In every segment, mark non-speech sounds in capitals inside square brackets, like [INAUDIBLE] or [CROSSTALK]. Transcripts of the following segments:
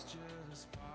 it's just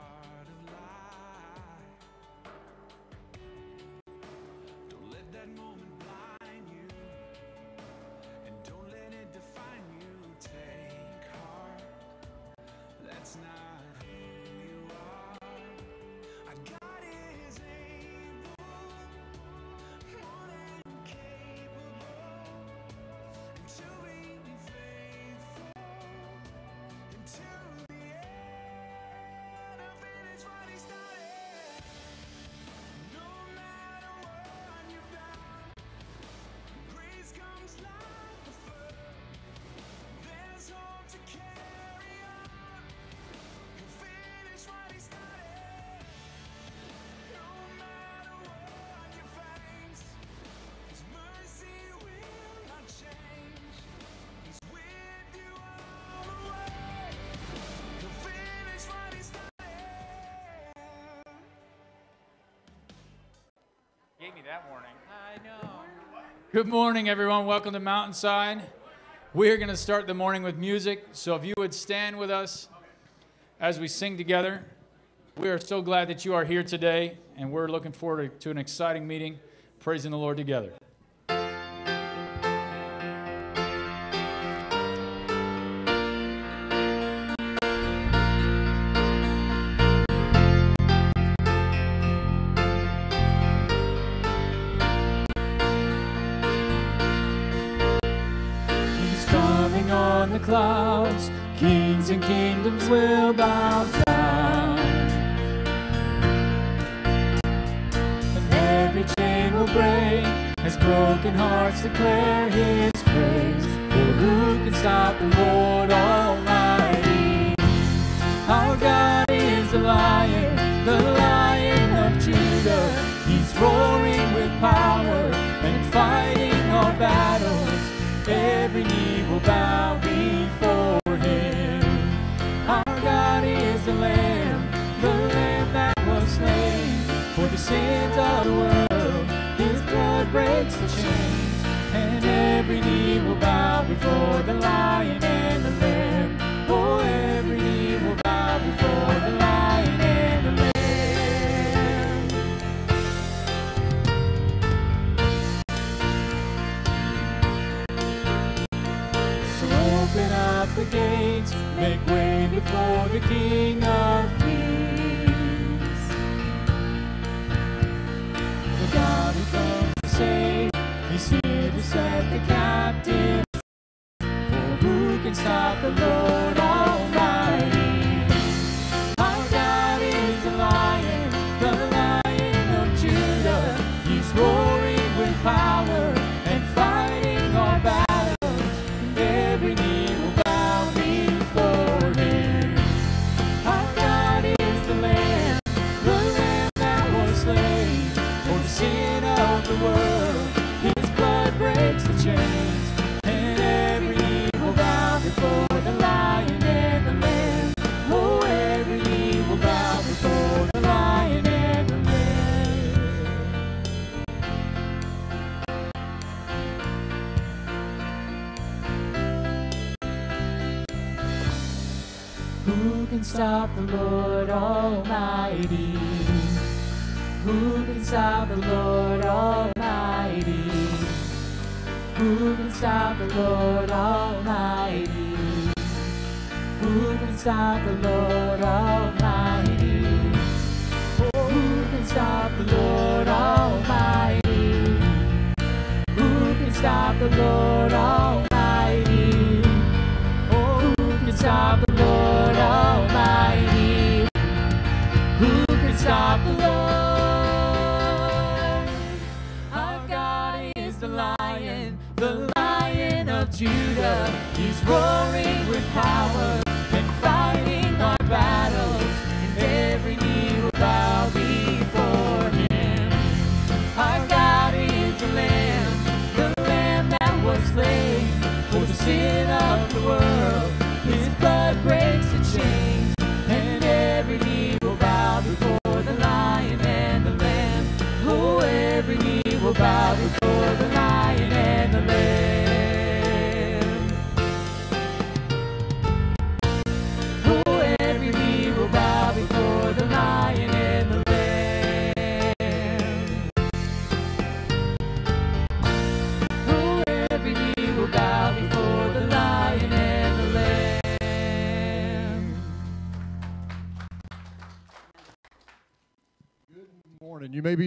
gave me that warning. I know. Good morning, everyone. Welcome to Mountainside. We're going to start the morning with music. So if you would stand with us as we sing together, we are so glad that you are here today, and we're looking forward to, to an exciting meeting. Praising the Lord together. the Lion of Judah. He's roaring with power and fighting our battles. Every knee will bow before him. Our God is the Lamb, the Lamb that was slain for the sins of the world. His blood breaks the chains, and every knee will bow before the Lion. gates, make way before the King of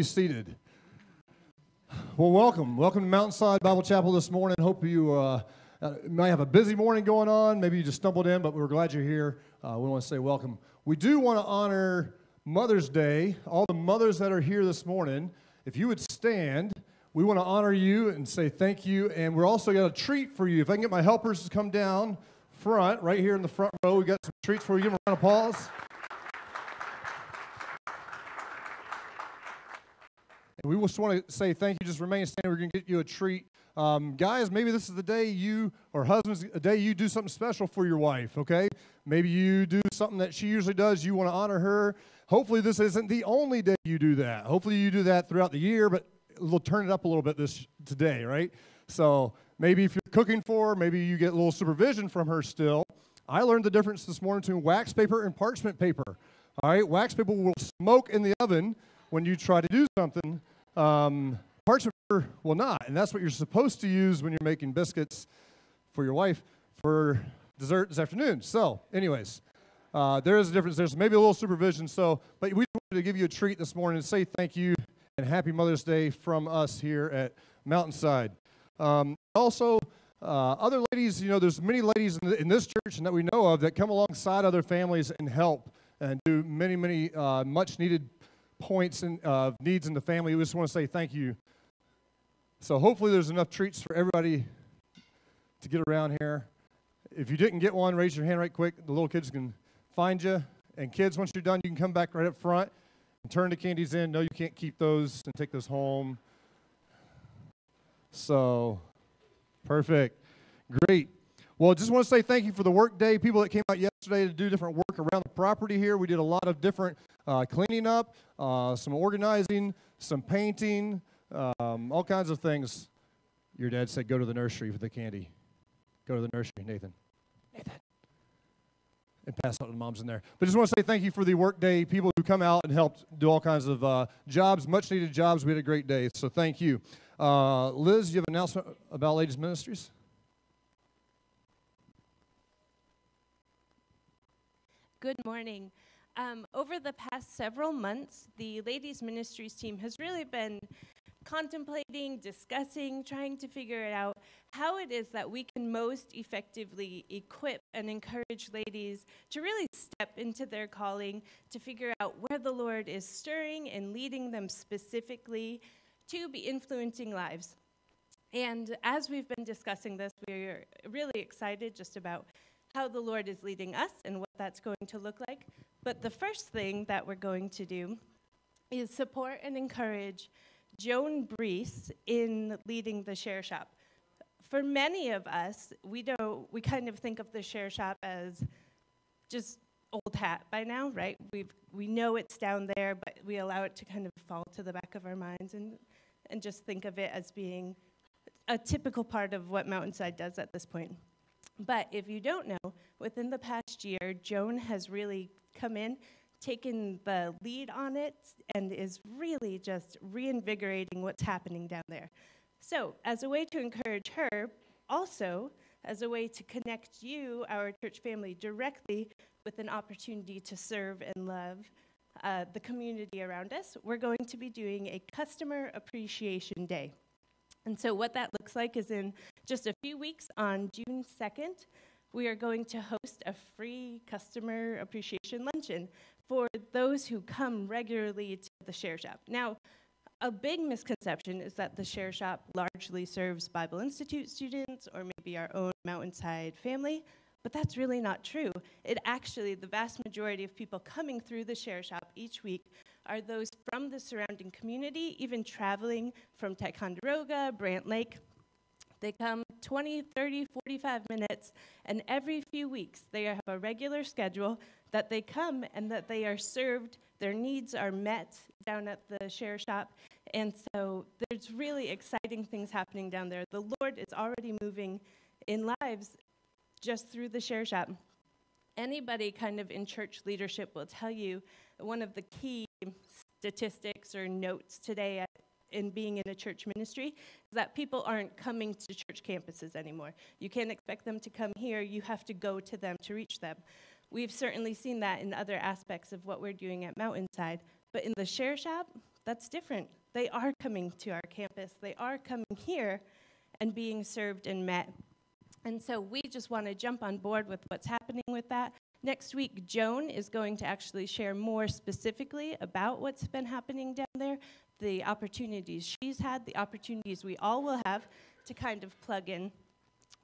seated. Well, welcome. Welcome to Mountainside Bible Chapel this morning. Hope you uh, uh, might have a busy morning going on. Maybe you just stumbled in, but we're glad you're here. Uh, we want to say welcome. We do want to honor Mother's Day, all the mothers that are here this morning. If you would stand, we want to honor you and say thank you. And we're also got a treat for you. If I can get my helpers to come down front, right here in the front row, we got some treats for you. Give them a round of applause. We just want to say thank you. Just remain standing. We're going to get you a treat. Um, guys, maybe this is the day you, or husbands, a day you do something special for your wife, okay? Maybe you do something that she usually does. You want to honor her. Hopefully, this isn't the only day you do that. Hopefully, you do that throughout the year, but we'll turn it up a little bit this today, right? So maybe if you're cooking for her, maybe you get a little supervision from her still. I learned the difference this morning between wax paper and parchment paper. All right, wax paper will smoke in the oven when you try to do something. Um, parchment paper will not, and that's what you're supposed to use when you're making biscuits for your wife for dessert this afternoon. So, anyways, uh, there is a difference. There's maybe a little supervision. So, but we wanted to give you a treat this morning and say thank you and happy Mother's Day from us here at Mountainside. Um, also, uh, other ladies, you know, there's many ladies in, the, in, this church and that we know of that come alongside other families and help and do many, many uh, much needed points and uh, needs in the family. We just want to say thank you. So hopefully there's enough treats for everybody to get around here. If you didn't get one, raise your hand right quick. The little kids can find you. And kids, once you're done, you can come back right up front and turn the candies in. No, you can't keep those and take those home. So, perfect. Great. Well, just want to say thank you for the work day. People that came out yesterday to do different work around the property here. We did a lot of different uh, cleaning up, uh, some organizing, some painting, um, all kinds of things. Your dad said, go to the nursery for the candy. Go to the nursery, Nathan. Nathan. And pass out to the moms in there. But just want to say thank you for the work day. People who come out and helped do all kinds of uh, jobs, much needed jobs. We had a great day. So thank you. Uh, Liz, you have an announcement about Ladies Ministries? Good morning. Um, over the past several months, the Ladies Ministries team has really been contemplating, discussing, trying to figure it out how it is that we can most effectively equip and encourage ladies to really step into their calling, to figure out where the Lord is stirring and leading them specifically to be influencing lives. And as we've been discussing this, we're really excited just about how the Lord is leading us and what that's going to look like. But the first thing that we're going to do is support and encourage Joan Brees in leading the share shop. For many of us, we don't we kind of think of the share shop as just old hat by now, right? we we know it's down there, but we allow it to kind of fall to the back of our minds and and just think of it as being a typical part of what Mountainside does at this point. But if you don't know, within the past year, Joan has really come in, taken the lead on it, and is really just reinvigorating what's happening down there. So, as a way to encourage her, also as a way to connect you, our church family, directly with an opportunity to serve and love uh, the community around us, we're going to be doing a Customer Appreciation Day. And so, what that looks like is in just a few weeks on June 2nd, we are going to host a free customer appreciation luncheon for those who come regularly to the Share Shop. Now, a big misconception is that the Share Shop largely serves Bible Institute students or maybe our own Mountainside family, but that's really not true. It actually, the vast majority of people coming through the Share Shop each week are those from the surrounding community, even traveling from Ticonderoga, Brant Lake. They come 20, 30, 45 minutes, and every few weeks they have a regular schedule that they come and that they are served, their needs are met down at the share shop. And so there's really exciting things happening down there. The Lord is already moving in lives just through the share shop. Anybody kind of in church leadership will tell you one of the key statistics or notes today in being in a church ministry is that people aren't coming to church campuses anymore. You can't expect them to come here, you have to go to them to reach them. We've certainly seen that in other aspects of what we're doing at Mountainside, but in the share shop, that's different. They are coming to our campus, they are coming here and being served and met. And so we just want to jump on board with what's happening with that. Next week, Joan is going to actually share more specifically about what's been happening down there, the opportunities she's had, the opportunities we all will have to kind of plug in.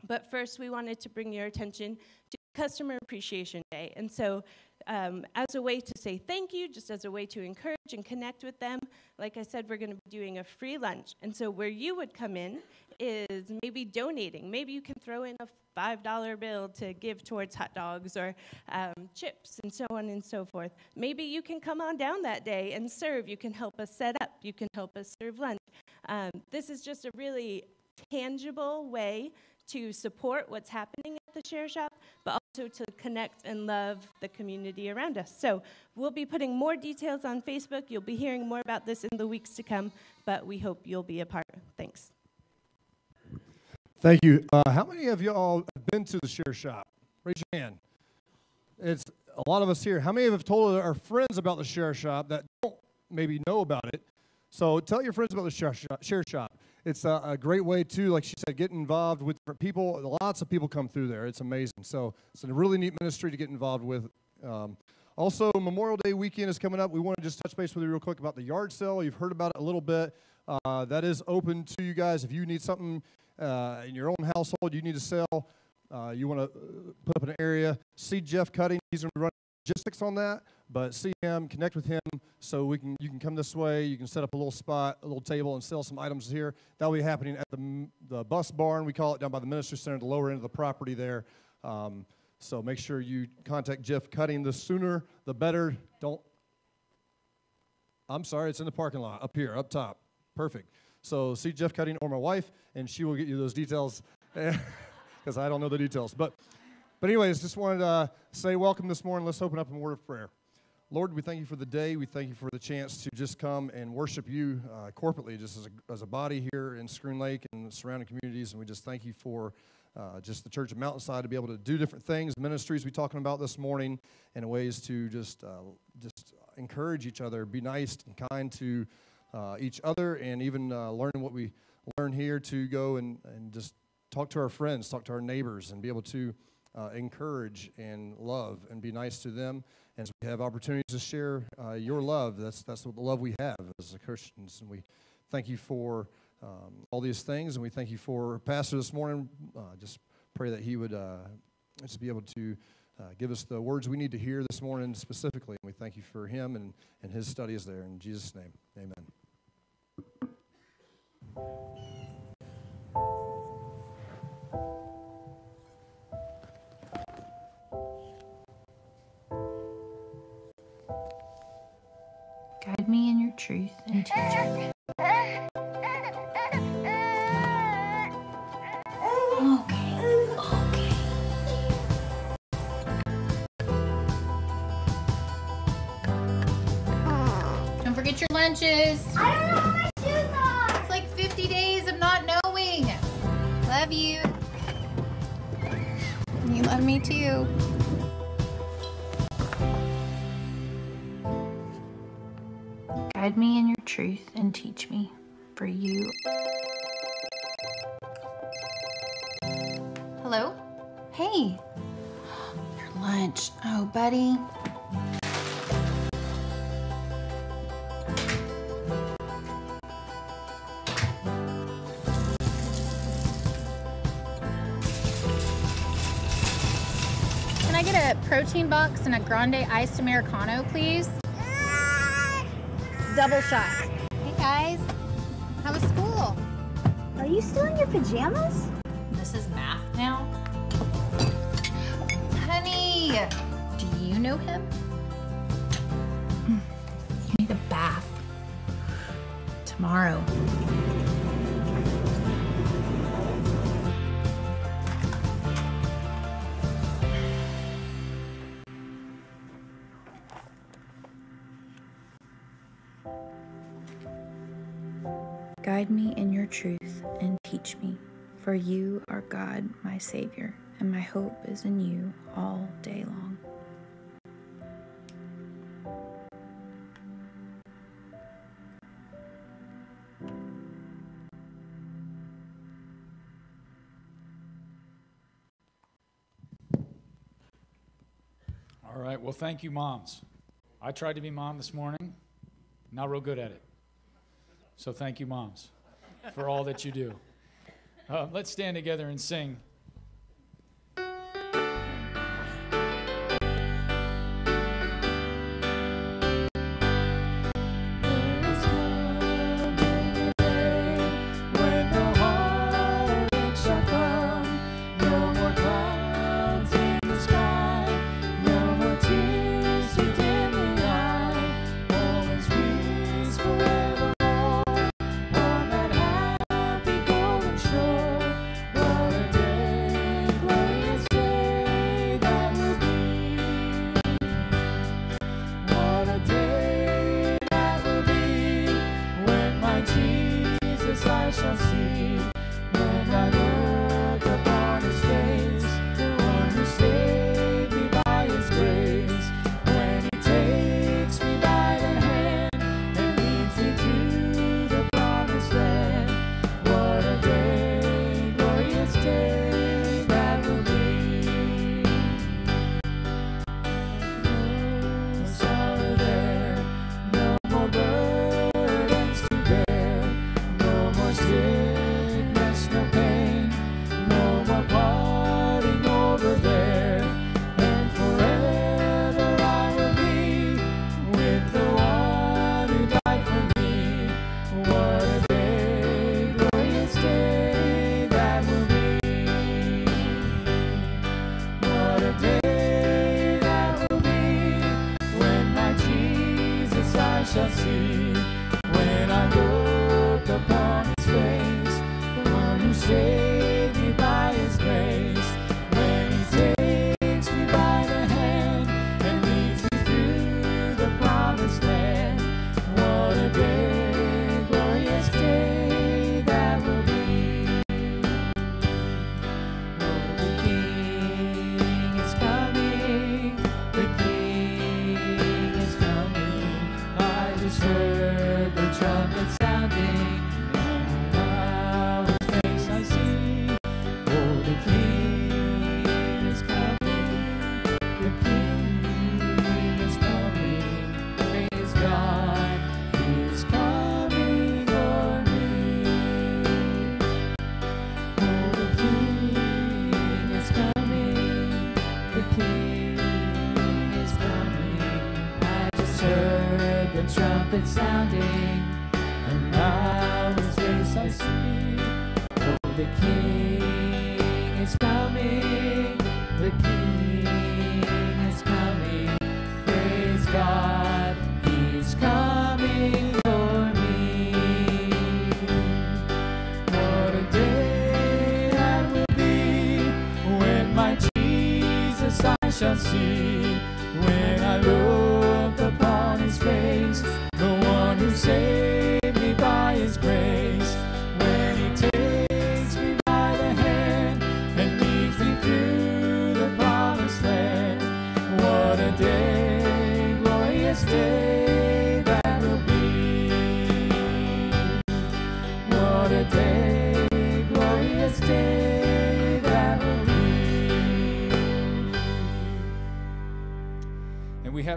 But first, we wanted to bring your attention to Customer Appreciation Day. And so, um, as a way to say thank you, just as a way to encourage and connect with them, like I said, we're going to be doing a free lunch. And so, where you would come in is maybe donating. Maybe you can throw in a $5 bill to give towards hot dogs or um, chips and so on and so forth. Maybe you can come on down that day and serve. You can help us set up. You can help us serve lunch. Um, this is just a really tangible way to support what's happening at the Share Shop, but also to connect and love the community around us. So we'll be putting more details on Facebook. You'll be hearing more about this in the weeks to come, but we hope you'll be a part. Thanks. Thank you. Uh, how many of y'all have been to the Share Shop? Raise your hand. It's a lot of us here. How many have told our friends about the Share Shop that don't maybe know about it? So tell your friends about the Share Shop. Share Shop. It's a, a great way to, like she said, get involved with different people. Lots of people come through there. It's amazing. So it's a really neat ministry to get involved with. Um, also, Memorial Day weekend is coming up. We want to just touch base with you real quick about the yard sale. You've heard about it a little bit. Uh, that is open to you guys. If you need something uh, in your own household, you need to sell. Uh, you want to put up an area. See Jeff Cutting. He's going to run logistics on that. But see him, connect with him, so we can you can come this way. You can set up a little spot, a little table, and sell some items here. That'll be happening at the the bus barn. We call it down by the ministry center, the lower end of the property there. Um, so make sure you contact Jeff Cutting. The sooner, the better. Don't. I'm sorry, it's in the parking lot up here, up top. Perfect. So see Jeff Cutting or my wife, and she will get you those details, [LAUGHS] because I don't know the details. But, but anyways, just wanted to say welcome this morning. Let's open up in a word of prayer. Lord, we thank you for the day. We thank you for the chance to just come and worship you uh, corporately, just as a, as a body here in Schroon Lake and the surrounding communities. And we just thank you for uh, just the Church of Mountainside to be able to do different things, ministries we're talking about this morning, and ways to just uh, just encourage each other, be nice and kind to uh, each other, and even uh, learn what we learn here to go and, and just talk to our friends, talk to our neighbors, and be able to uh, encourage and love and be nice to them. And so we have opportunities to share uh, your love. That's, that's what the love we have as Christians. And we thank you for um, all these things. And we thank you for Pastor this morning. Just pray that he would just be able to uh, give us the words we need to hear this morning specifically. And we thank you for him and, and his studies there. In Jesus' name, amen. Guide me in your truth and [LAUGHS] teach me. Okay, okay. Don't forget your lunches. Love you. You love me too. Guide me in your truth and teach me, for you. Hello? Hey. Your lunch. Oh, buddy. Protein box and a grande iced Americano, please? Double shot. Hey guys, how was school? Are you still in your pajamas? This is math now? Honey, do you know him? Hmm. You need a bath. Tomorrow. For you are God, my Savior, and my hope is in you all day long. All right, well, thank you, moms. I tried to be mom this morning, not real good at it. So thank you, moms, for all that you do. Uh, let's stand together and sing.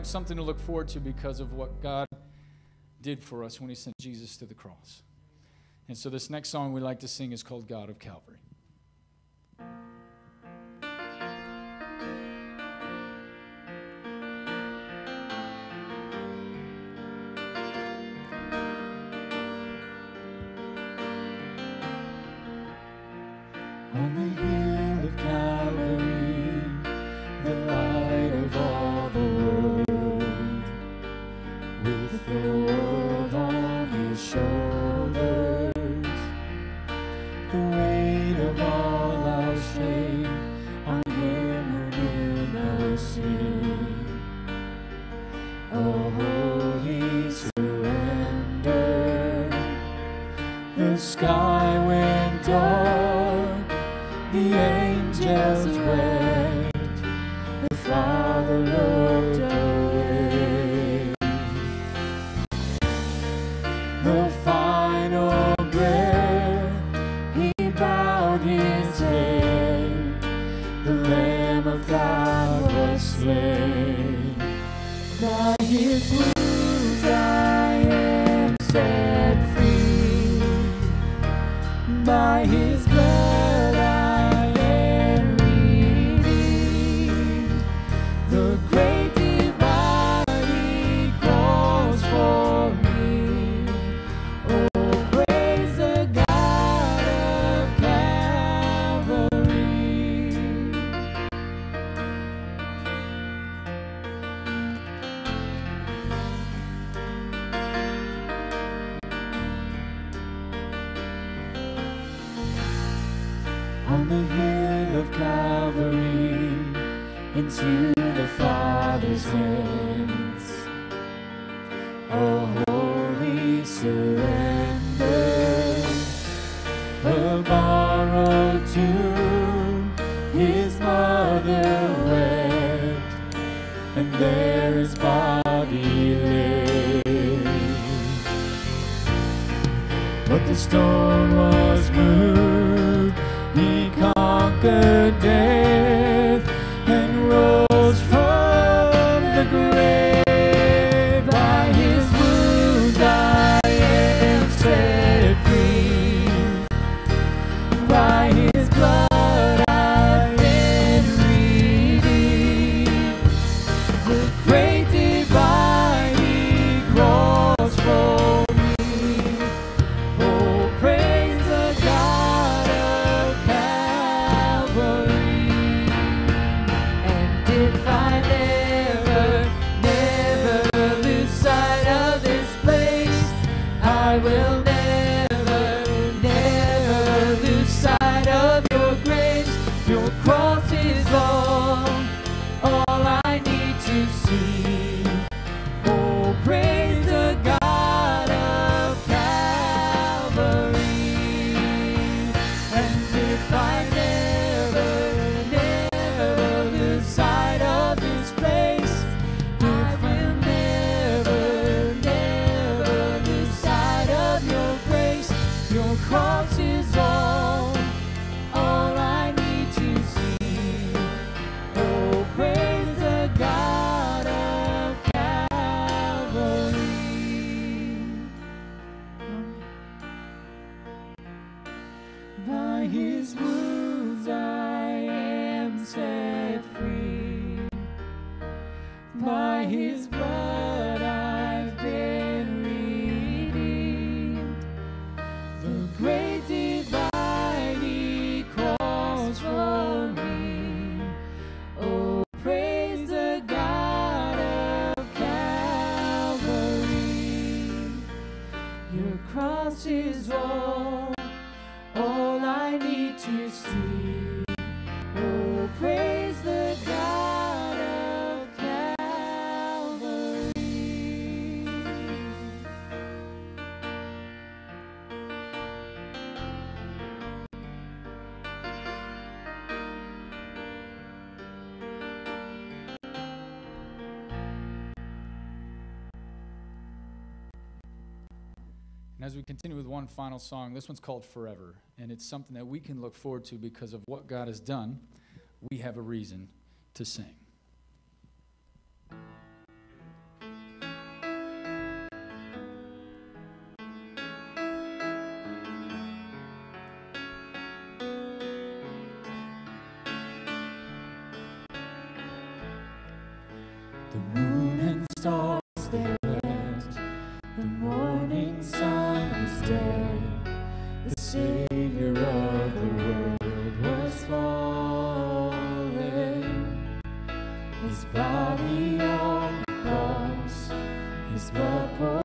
have something to look forward to because of what God did for us when He sent Jesus to the cross. And so, this next song we like to sing is called God of Calvary. if I as we continue with one final song, this one's called Forever, and it's something that we can look forward to because of what God has done. We have a reason to sing. body on the cross, is blood poured.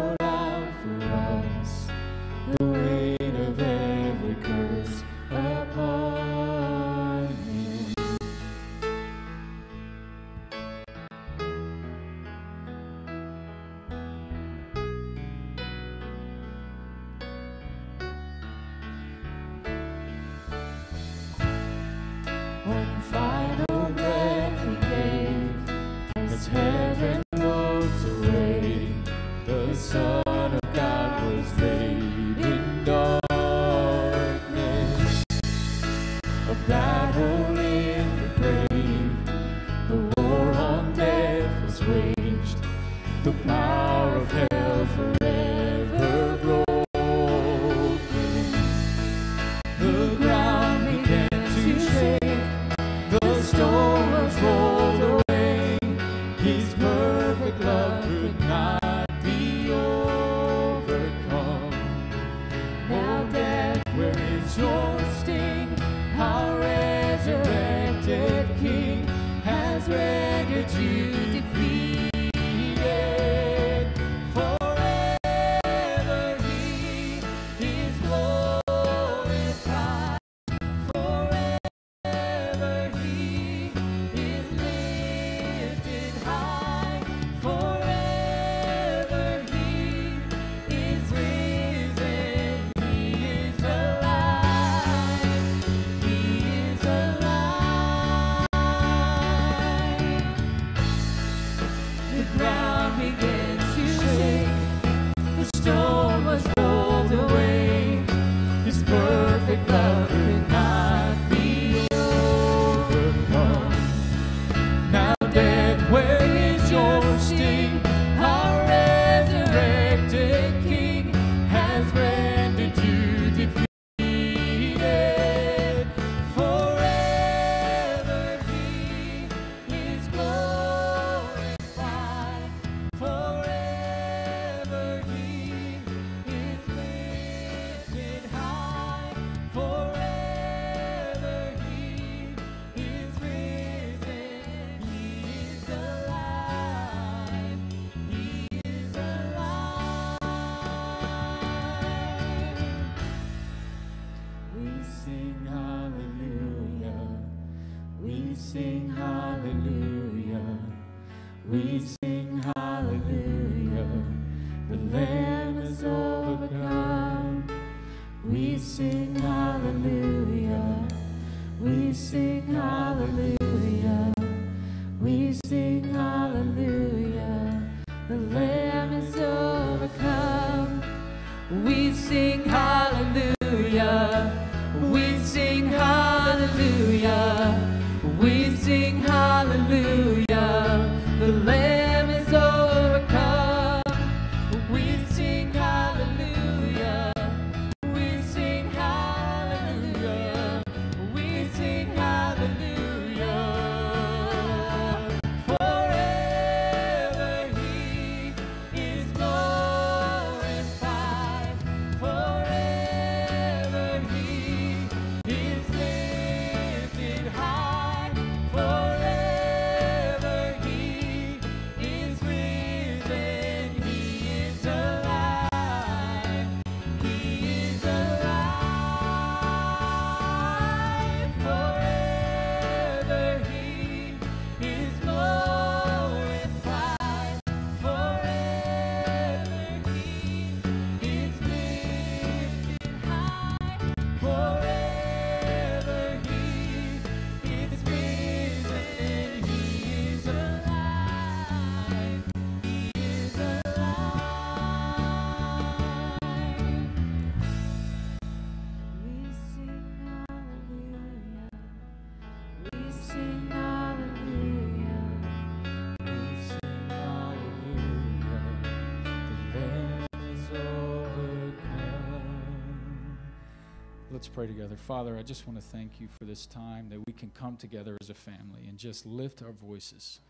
Let's pray together. Father, I just want to thank you for this time that we can come together as a family and just lift our voices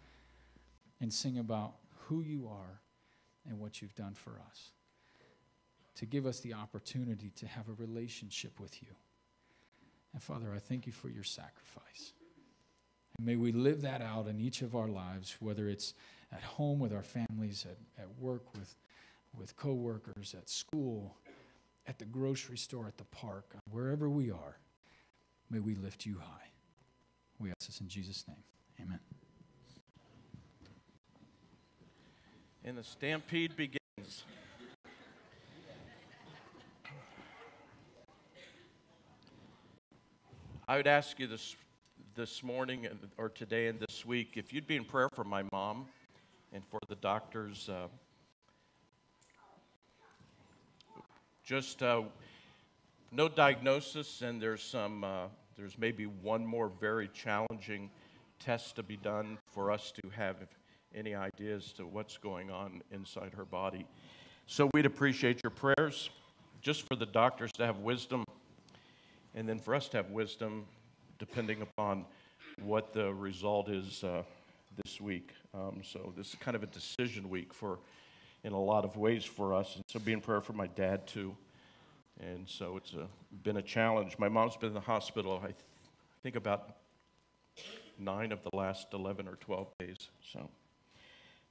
and sing about who you are and what you've done for us. To give us the opportunity to have a relationship with you. And Father, I thank you for your sacrifice. And may we live that out in each of our lives, whether it's at home with our families, at, at work with, with coworkers, at school, at the grocery store, at the park, wherever we are, may we lift you high. We ask this in Jesus' name. Amen. And the stampede begins. I would ask you this, this morning or today and this week if you'd be in prayer for my mom and for the doctors. Uh, just uh, no diagnosis, and there's some, uh, there's maybe one more very challenging test to be done for us to have any ideas to what's going on inside her body. So we'd appreciate your prayers, just for the doctors to have wisdom, and then for us to have wisdom, depending upon what the result is uh, this week. Um, so this is kind of a decision week for, in a lot of ways for us, and so be in prayer for my dad too. And so it's a, been a challenge. My mom's been in the hospital, I th- think about nine of the last 11 or 12 days. So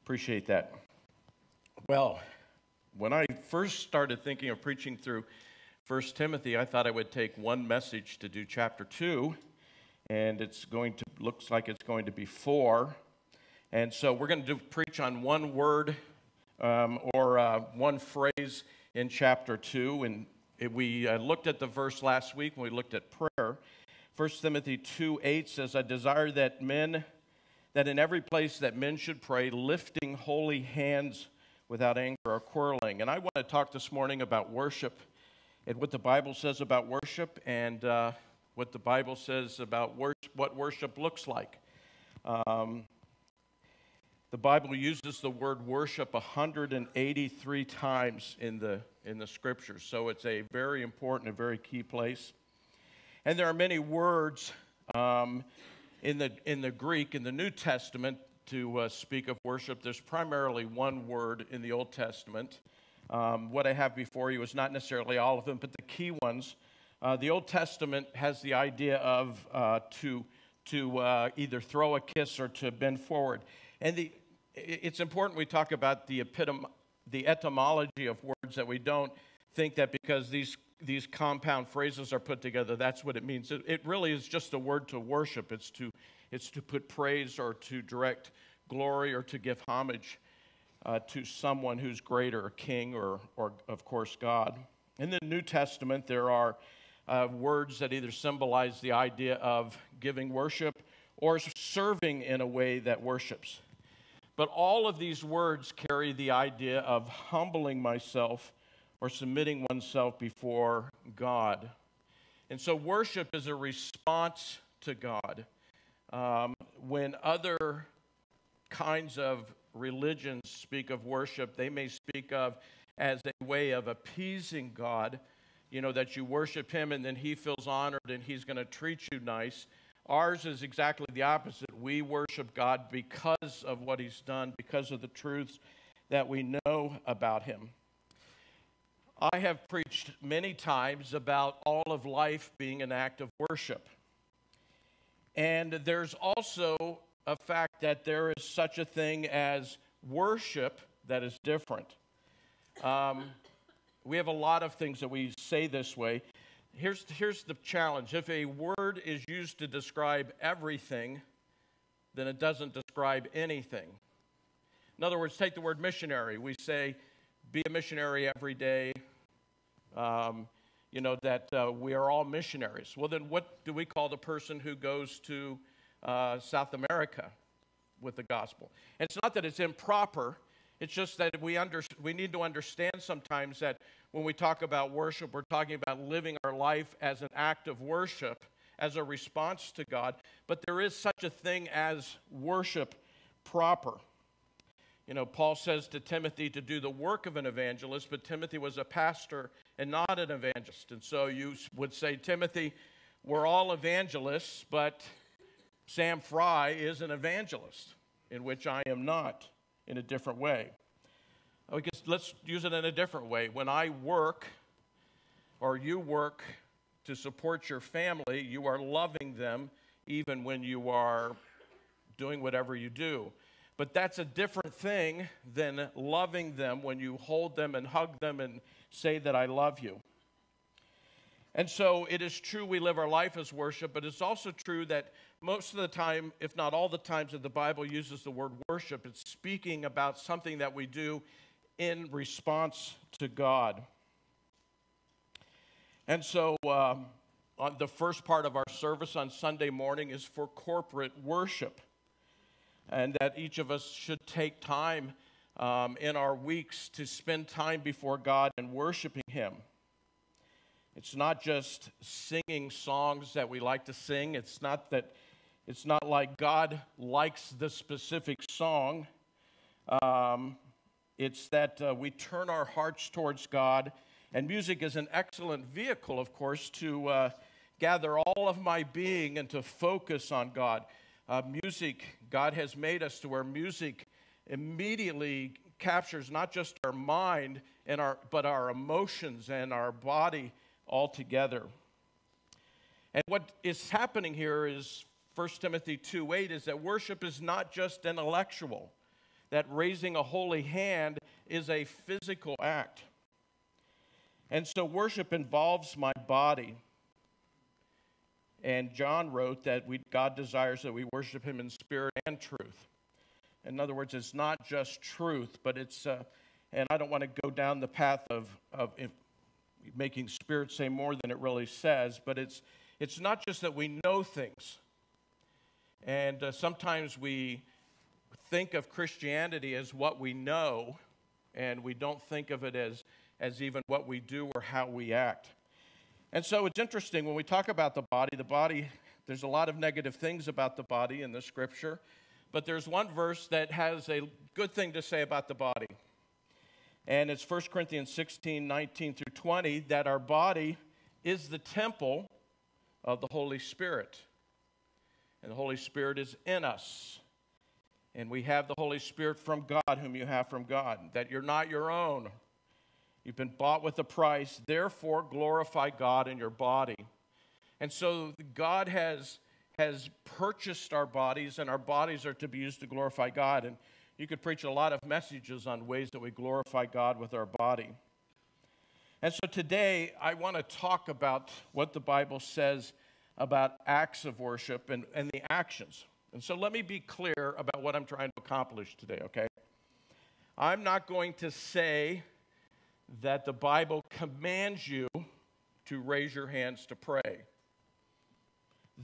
appreciate that. Well, when I first started thinking of preaching through 1 Timothy, I thought I would take one message to do chapter 2, and it's going to looks like it's going to be 4. And so we're going to do, preach on one word um, or uh, one phrase in chapter 2 and it, we uh, looked at the verse last week when we looked at prayer. 1 Timothy 2 8 says, I desire that men, that in every place that men should pray, lifting holy hands without anger or quarreling. And I want to talk this morning about worship and what the Bible says about worship and uh, what the Bible says about worship, what worship looks like. Um, the Bible uses the word worship 183 times in the, in the scriptures, so it's a very important, a very key place. And there are many words um, in, the, in the Greek, in the New Testament, to uh, speak of worship. There's primarily one word in the Old Testament. Um, what I have before you is not necessarily all of them, but the key ones. Uh, the Old Testament has the idea of uh, to, to uh, either throw a kiss or to bend forward. And the, it's important we talk about the, epitom- the etymology of words that we don't think that because these, these compound phrases are put together, that's what it means. It, it really is just a word to worship, it's to, it's to put praise or to direct glory or to give homage uh, to someone who's greater, a king or, or, of course, God. In the New Testament, there are uh, words that either symbolize the idea of giving worship or serving in a way that worships. But all of these words carry the idea of humbling myself or submitting oneself before God. And so worship is a response to God. Um, when other kinds of religions speak of worship, they may speak of as a way of appeasing God, you know, that you worship Him and then He feels honored and He's going to treat you nice. Ours is exactly the opposite. We worship God because of what He's done, because of the truths that we know about Him. I have preached many times about all of life being an act of worship. And there's also a fact that there is such a thing as worship that is different. Um, we have a lot of things that we say this way. Here's, here's the challenge if a word is used to describe everything, then it doesn't describe anything. In other words, take the word missionary. We say, be a missionary every day. Um, you know, that uh, we are all missionaries. Well, then what do we call the person who goes to uh, South America with the gospel? And it's not that it's improper, it's just that we, under, we need to understand sometimes that when we talk about worship, we're talking about living our life as an act of worship, as a response to God. But there is such a thing as worship proper. You know, Paul says to Timothy to do the work of an evangelist, but Timothy was a pastor and not an evangelist. And so you would say, Timothy, we're all evangelists, but Sam Fry is an evangelist, in which I am not in a different way. I guess let's use it in a different way. When I work or you work to support your family, you are loving them even when you are doing whatever you do. But that's a different thing than loving them when you hold them and hug them and say that I love you. And so it is true we live our life as worship, but it's also true that most of the time, if not all the times that the Bible uses the word worship, it's speaking about something that we do in response to God. And so um, the first part of our service on Sunday morning is for corporate worship, and that each of us should take time um, in our weeks to spend time before God and worshiping Him. It's not just singing songs that we like to sing. It's not that it's not like God likes the specific song Um, it's that uh, we turn our hearts towards God, and music is an excellent vehicle, of course, to uh, gather all of my being and to focus on God. Uh, music, God has made us to where music immediately captures not just our mind and our, but our emotions and our body altogether. And what is happening here is 1 Timothy 2 8 is that worship is not just intellectual, that raising a holy hand is a physical act. And so worship involves my body. And John wrote that we, God desires that we worship him in spirit and truth. In other words, it's not just truth, but it's, uh, and I don't want to go down the path of, of making spirit say more than it really says, but it's, it's not just that we know things. And uh, sometimes we think of Christianity as what we know, and we don't think of it as, as even what we do or how we act. And so it's interesting when we talk about the body, the body, there's a lot of negative things about the body in the scripture, but there's one verse that has a good thing to say about the body. And it's 1 Corinthians 16, 19 through 20, that our body is the temple of the Holy Spirit. And the Holy Spirit is in us. And we have the Holy Spirit from God, whom you have from God, that you're not your own. You've been bought with a price. Therefore, glorify God in your body. And so, God has, has purchased our bodies, and our bodies are to be used to glorify God. And you could preach a lot of messages on ways that we glorify God with our body. And so, today, I want to talk about what the Bible says about acts of worship and, and the actions. And so, let me be clear about what I'm trying to accomplish today, okay? I'm not going to say that the Bible commands you to raise your hands to pray.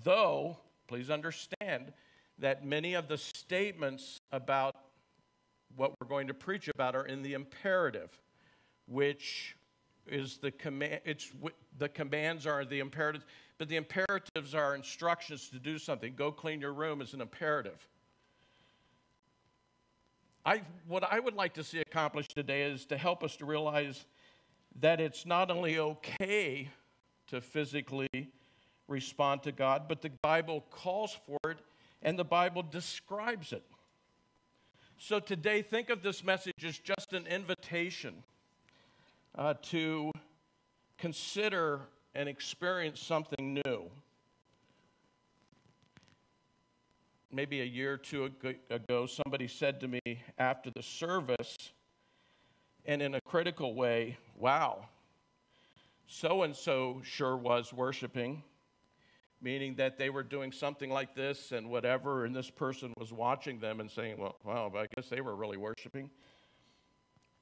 Though, please understand that many of the statements about what we're going to preach about are in the imperative, which is the command, it's the commands are the imperatives, but the imperatives are instructions to do something. Go clean your room is an imperative. I, what I would like to see accomplished today is to help us to realize that it's not only okay to physically respond to God, but the Bible calls for it and the Bible describes it. So today, think of this message as just an invitation uh, to consider and experience something new. maybe a year or two ago, somebody said to me after the service, and in a critical way, wow, so and so sure was worshiping, meaning that they were doing something like this and whatever, and this person was watching them and saying, well, wow, I guess they were really worshiping.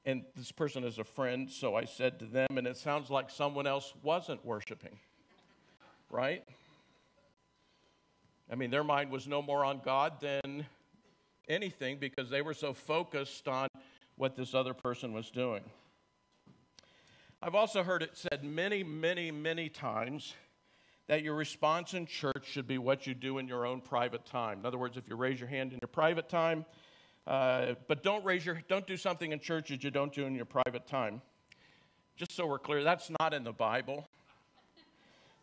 And this person is a friend, so I said to them, and it sounds like someone else wasn't worshiping, right? I mean, their mind was no more on God than anything because they were so focused on what this other person was doing. I've also heard it said many, many, many times that your response in church should be what you do in your own private time. In other words, if you raise your hand in your private time, uh, but don't raise your, don't do something in church that you don't do in your private time. Just so we're clear, that's not in the Bible.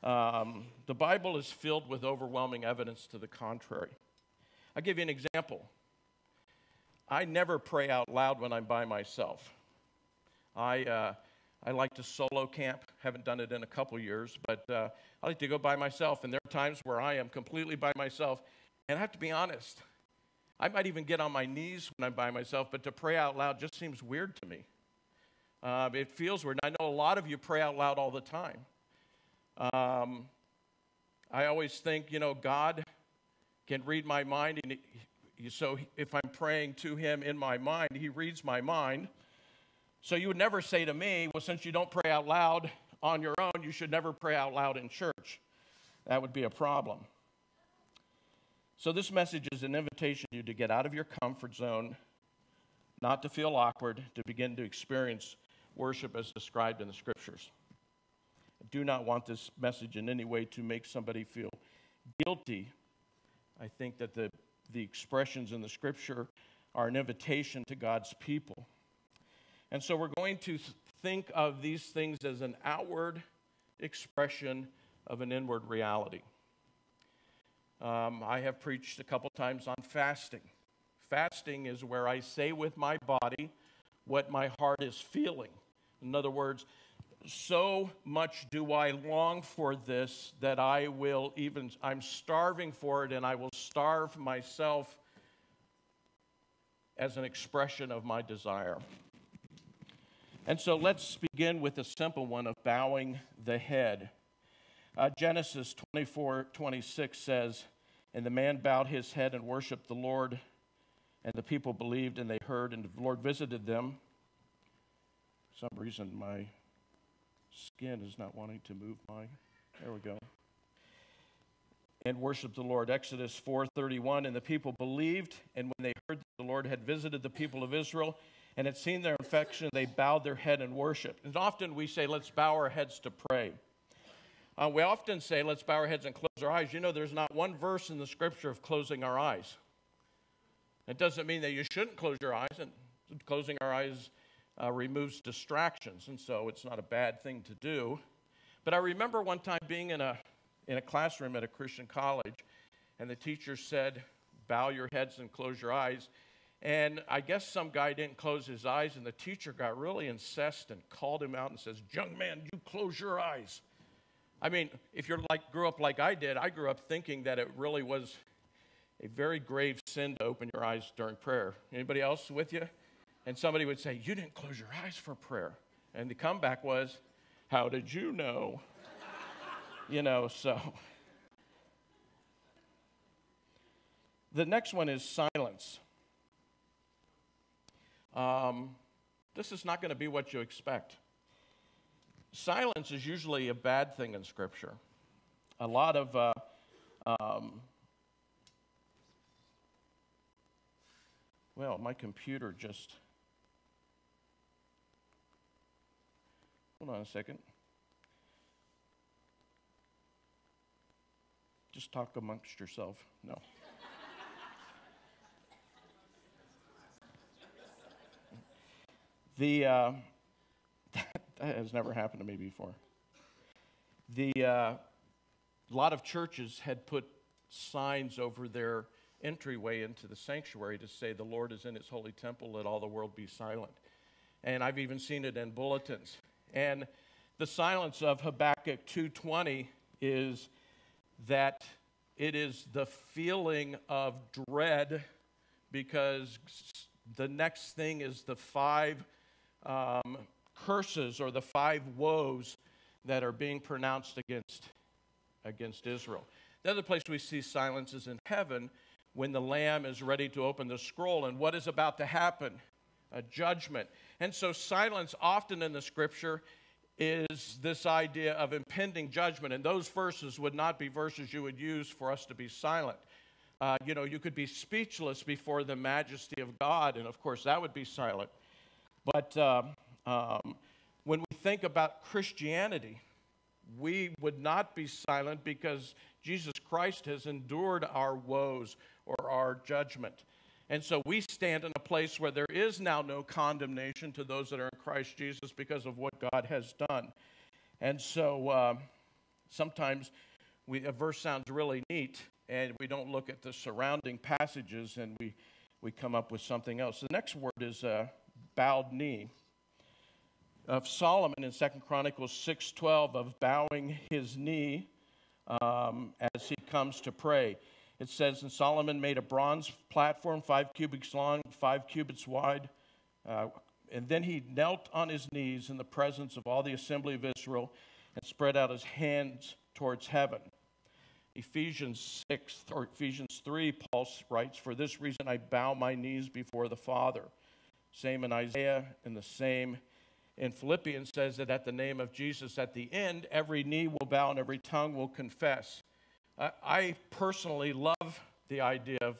Um, the Bible is filled with overwhelming evidence to the contrary. I'll give you an example. I never pray out loud when I'm by myself. I, uh, I like to solo camp. Haven't done it in a couple years, but uh, I like to go by myself. And there are times where I am completely by myself. And I have to be honest, I might even get on my knees when I'm by myself, but to pray out loud just seems weird to me. Uh, it feels weird. I know a lot of you pray out loud all the time. Um, I always think, you know, God can read my mind. And he, so if I'm praying to Him in my mind, He reads my mind. So you would never say to me, well, since you don't pray out loud on your own, you should never pray out loud in church. That would be a problem. So this message is an invitation to you to get out of your comfort zone, not to feel awkward, to begin to experience worship as described in the scriptures. I do not want this message in any way to make somebody feel guilty. I think that the, the expressions in the scripture are an invitation to God's people. And so we're going to think of these things as an outward expression of an inward reality. Um, I have preached a couple times on fasting. Fasting is where I say with my body what my heart is feeling. In other words, so much do I long for this that I will even, I'm starving for it and I will starve myself as an expression of my desire. And so let's begin with a simple one of bowing the head. Uh, Genesis 24 26 says, And the man bowed his head and worshiped the Lord, and the people believed and they heard, and the Lord visited them. For some reason, my skin is not wanting to move my. There we go. And worshiped the Lord. Exodus 4:31 and the people believed and when they heard that the Lord had visited the people of Israel and had seen their affection they bowed their head and worshiped. And often we say let's bow our heads to pray. Uh, we often say let's bow our heads and close our eyes. You know there's not one verse in the scripture of closing our eyes. It doesn't mean that you shouldn't close your eyes and closing our eyes uh, removes distractions, and so it's not a bad thing to do. But I remember one time being in a, in a classroom at a Christian college, and the teacher said, Bow your heads and close your eyes. And I guess some guy didn't close his eyes, and the teacher got really incensed and called him out and says, Young man, you close your eyes. I mean, if you're like grew up like I did, I grew up thinking that it really was a very grave sin to open your eyes during prayer. Anybody else with you? And somebody would say, You didn't close your eyes for prayer. And the comeback was, How did you know? [LAUGHS] you know, so. The next one is silence. Um, this is not going to be what you expect. Silence is usually a bad thing in Scripture. A lot of uh, um, well, my computer just Hold on a second. Just talk amongst yourself. No. [LAUGHS] the uh, that, has never happened to me before. The uh, a lot of churches had put signs over their entryway into the sanctuary to say, "The Lord is in His holy temple; let all the world be silent." And I've even seen it in bulletins. And the silence of Habakkuk 2:20 is that it is the feeling of dread because the next thing is the five um, curses or the five woes that are being pronounced against, against Israel. The other place we see silence is in heaven when the Lamb is ready to open the scroll. And what is about to happen? A judgment. And so, silence often in the scripture is this idea of impending judgment. And those verses would not be verses you would use for us to be silent. Uh, you know, you could be speechless before the majesty of God, and of course, that would be silent. But um, um, when we think about Christianity, we would not be silent because Jesus Christ has endured our woes or our judgment. And so we stand in a place where there is now no condemnation to those that are in Christ Jesus because of what God has done. And so uh, sometimes we, a verse sounds really neat, and we don't look at the surrounding passages and we, we come up with something else. The next word is uh, bowed knee. Of Solomon in Second Chronicles 6:12 of bowing his knee um, as he comes to pray it says, And Solomon made a bronze platform, five cubits long, five cubits wide. Uh, and then he knelt on his knees in the presence of all the assembly of Israel and spread out his hands towards heaven. Ephesians 6 or Ephesians 3, Paul writes, For this reason I bow my knees before the Father. Same in Isaiah, and the same in Philippians says that at the name of Jesus, at the end, every knee will bow and every tongue will confess I personally love the idea of,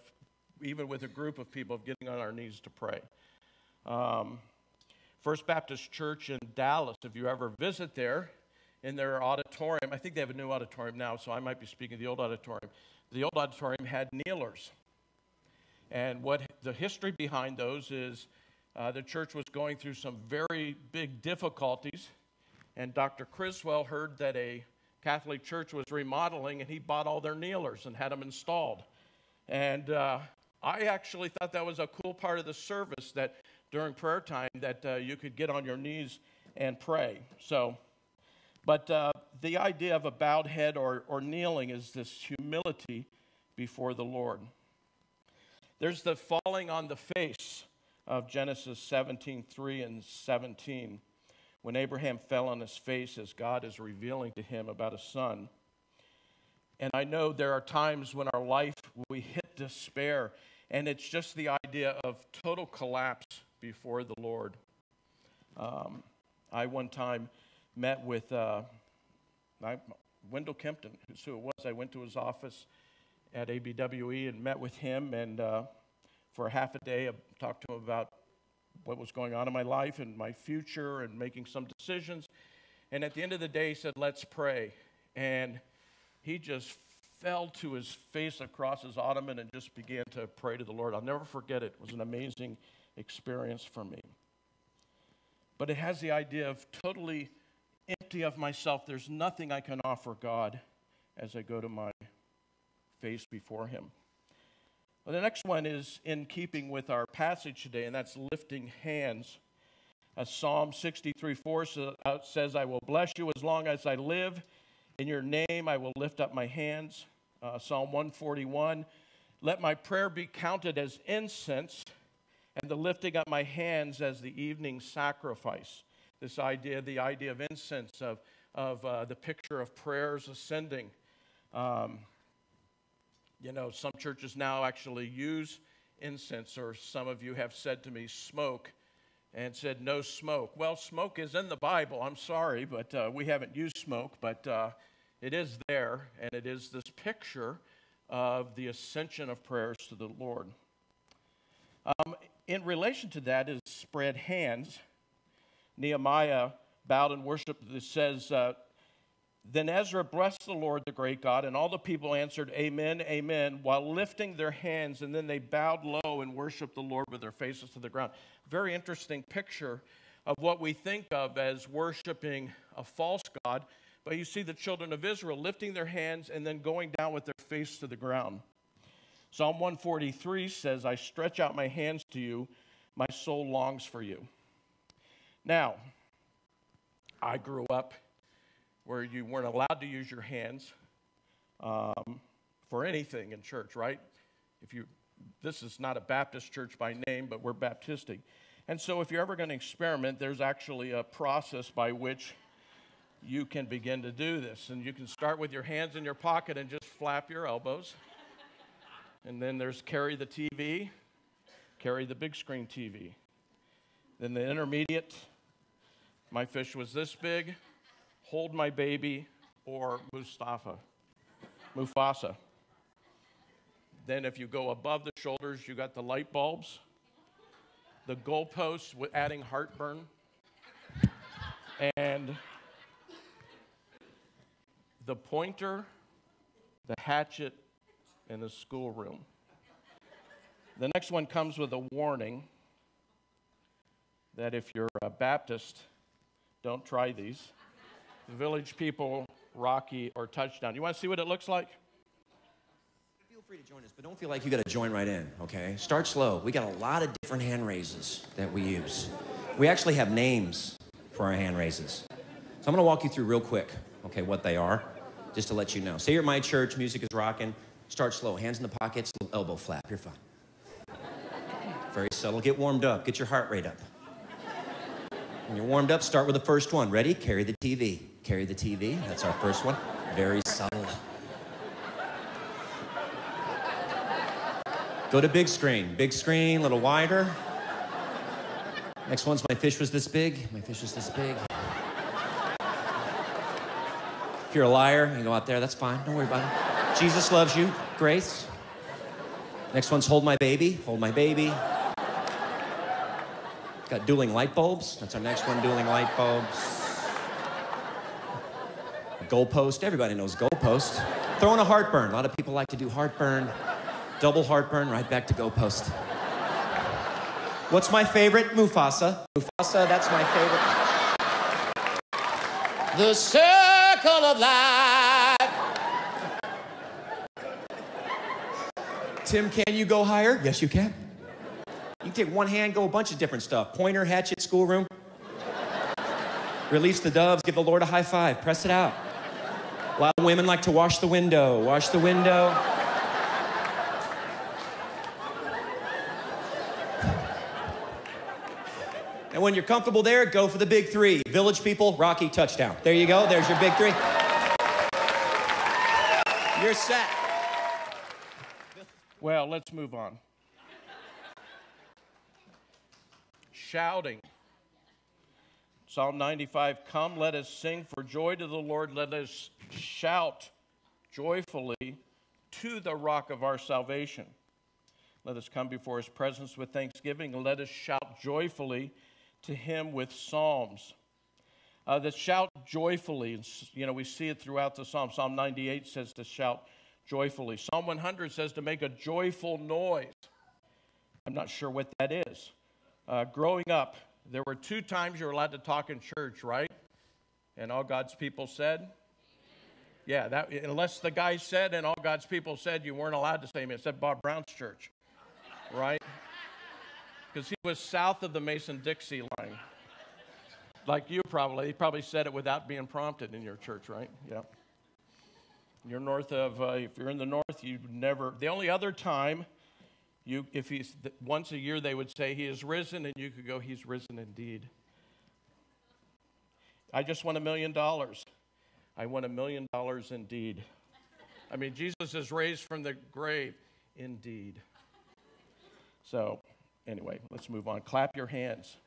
even with a group of people, of getting on our knees to pray. Um, First Baptist Church in Dallas, if you ever visit there, in their auditorium, I think they have a new auditorium now, so I might be speaking of the old auditorium. The old auditorium had kneelers. And what the history behind those is uh, the church was going through some very big difficulties, and Dr. Criswell heard that a Catholic church was remodeling, and he bought all their kneelers and had them installed. And uh, I actually thought that was a cool part of the service that during prayer time that uh, you could get on your knees and pray. So, but uh, the idea of a bowed head or, or kneeling is this humility before the Lord. There's the falling on the face of Genesis 17 3 and 17 when Abraham fell on his face as God is revealing to him about a son. And I know there are times when our life we hit despair, and it's just the idea of total collapse before the Lord. Um, I one time met with uh, I, Wendell Kempton, who's who it was. I went to his office at ABWE and met with him, and uh, for half a day, I talked to him about what was going on in my life and my future and making some decisions. And at the end of the day, he said, Let's pray. And he just fell to his face across his ottoman and just began to pray to the Lord. I'll never forget it. It was an amazing experience for me. But it has the idea of totally empty of myself. There's nothing I can offer God as I go to my face before Him. Well, the next one is in keeping with our passage today, and that's lifting hands. As Psalm 63 4 says, I will bless you as long as I live. In your name I will lift up my hands. Uh, Psalm 141 Let my prayer be counted as incense, and the lifting up my hands as the evening sacrifice. This idea, the idea of incense, of, of uh, the picture of prayers ascending. Um, you know, some churches now actually use incense, or some of you have said to me, smoke, and said no smoke. Well, smoke is in the Bible. I'm sorry, but uh, we haven't used smoke, but uh, it is there, and it is this picture of the ascension of prayers to the Lord. Um, in relation to that is spread hands. Nehemiah bowed and worshiped. It says, uh, then Ezra blessed the Lord, the great God, and all the people answered, Amen, Amen, while lifting their hands, and then they bowed low and worshiped the Lord with their faces to the ground. Very interesting picture of what we think of as worshiping a false God. But you see the children of Israel lifting their hands and then going down with their face to the ground. Psalm 143 says, I stretch out my hands to you, my soul longs for you. Now, I grew up where you weren't allowed to use your hands um, for anything in church, right? If you, this is not a Baptist church by name, but we're Baptistic. And so, if you're ever going to experiment, there's actually a process by which you can begin to do this. And you can start with your hands in your pocket and just flap your elbows. And then there's carry the TV, carry the big screen TV. Then the intermediate, my fish was this big, hold my baby, or Mustafa, Mufasa. Then, if you go above the shoulders, you got the light bulbs, the goalposts with adding heartburn, and the pointer, the hatchet, and the schoolroom. The next one comes with a warning that if you're a Baptist, don't try these. Village people, Rocky, or Touchdown. You want to see what it looks like? Feel free to join us, but don't feel like you got to join right in, okay? Start slow. We got a lot of different hand raises that we use. We actually have names for our hand raises. So I'm going to walk you through real quick, okay, what they are, just to let you know. Say you're at my church, music is rocking. Start slow, hands in the pockets, elbow flap. You're fine. Very subtle. Get warmed up. Get your heart rate up. When you're warmed up, start with the first one. Ready? Carry the TV. Carry the TV. That's our first one. Very subtle. Go to big screen. Big screen, a little wider. Next one's my fish was this big. My fish was this big. If you're a liar, you go out there, that's fine. Don't worry about it. Jesus loves you. Grace. Next one's hold my baby. Hold my baby. Got dueling light bulbs. That's our next one, dueling light bulbs. Goalpost. Everybody knows goalpost. Throwing a heartburn. A lot of people like to do heartburn. Double heartburn, right back to goalpost. What's my favorite? Mufasa. Mufasa, that's my favorite. The circle of life. Tim, can you go higher? Yes, you can. You can take one hand, go a bunch of different stuff. Pointer, hatchet, schoolroom. Release the doves, give the Lord a high five, press it out. A lot of women like to wash the window, wash the window. And when you're comfortable there, go for the big three. Village people, Rocky, touchdown. There you go, there's your big three. You're set. Well, let's move on. Shouting. Psalm 95 Come, let us sing for joy to the Lord. Let us shout joyfully to the rock of our salvation. Let us come before his presence with thanksgiving let us shout joyfully to him with psalms. Uh, the shout joyfully, you know, we see it throughout the psalm. Psalm 98 says to shout joyfully. Psalm 100 says to make a joyful noise. I'm not sure what that is. Uh, growing up, there were two times you were allowed to talk in church, right? And all God's people said, yeah, that unless the guy said and all God's people said, you weren't allowed to say amen. Except Bob Brown's church, right? Because he was south of the Mason-Dixie line, like you probably. He probably said it without being prompted in your church, right? Yeah. You're north of. Uh, if you're in the north, you never. The only other time, you if he's once a year, they would say he is risen, and you could go, he's risen indeed. I just won a million dollars. I won a million dollars indeed. I mean, Jesus is raised from the grave indeed. So, anyway, let's move on. Clap your hands.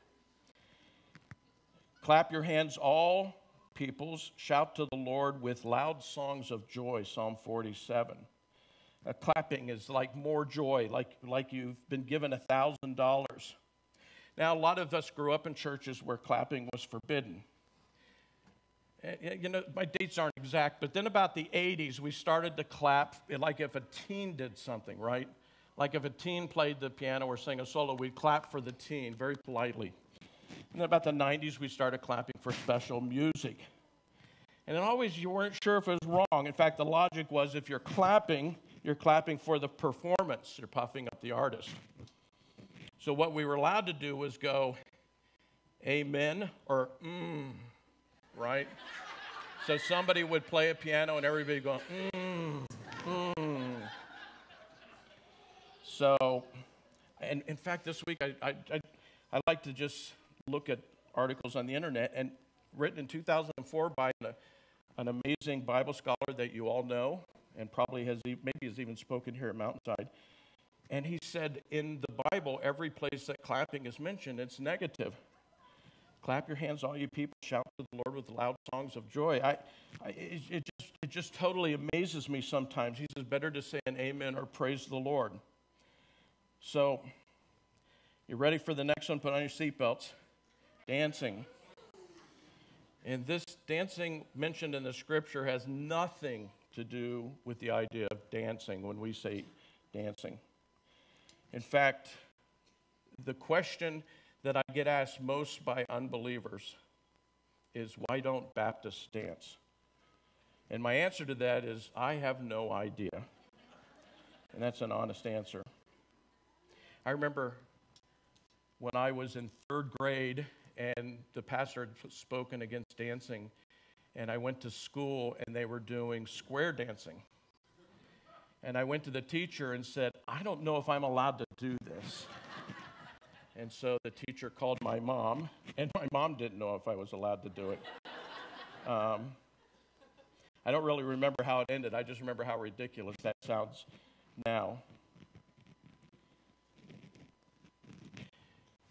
Clap your hands, all peoples. Shout to the Lord with loud songs of joy. Psalm 47. Uh, clapping is like more joy, like, like you've been given a thousand dollars. Now, a lot of us grew up in churches where clapping was forbidden. Uh, You know, my dates aren't exact, but then about the 80s, we started to clap like if a teen did something, right? Like if a teen played the piano or sang a solo, we'd clap for the teen very politely. And then about the 90s, we started clapping for special music. And then always you weren't sure if it was wrong. In fact, the logic was if you're clapping, you're clapping for the performance, you're puffing up the artist. So what we were allowed to do was go, Amen or mm, right? So somebody would play a piano and everybody go, mm, mm. So, and in fact, this week I, I, I, I like to just look at articles on the internet and written in 2004 by an, an amazing Bible scholar that you all know and probably has maybe has even spoken here at Mountainside. And he said in the Bible, every place that clapping is mentioned, it's negative. Clap your hands, all you people. Shout to the Lord with loud songs of joy. I, I, it, it, just, it just totally amazes me sometimes. He says, better to say an amen or praise the Lord. So, you're ready for the next one? Put on your seatbelts. Dancing. And this dancing mentioned in the scripture has nothing to do with the idea of dancing when we say dancing. In fact, the question that I get asked most by unbelievers is why don't Baptists dance? And my answer to that is I have no idea. And that's an honest answer. I remember when I was in third grade and the pastor had spoken against dancing, and I went to school and they were doing square dancing. And I went to the teacher and said, I don't know if I'm allowed to do this. And so the teacher called my mom, and my mom didn't know if I was allowed to do it. Um, I don't really remember how it ended. I just remember how ridiculous that sounds now.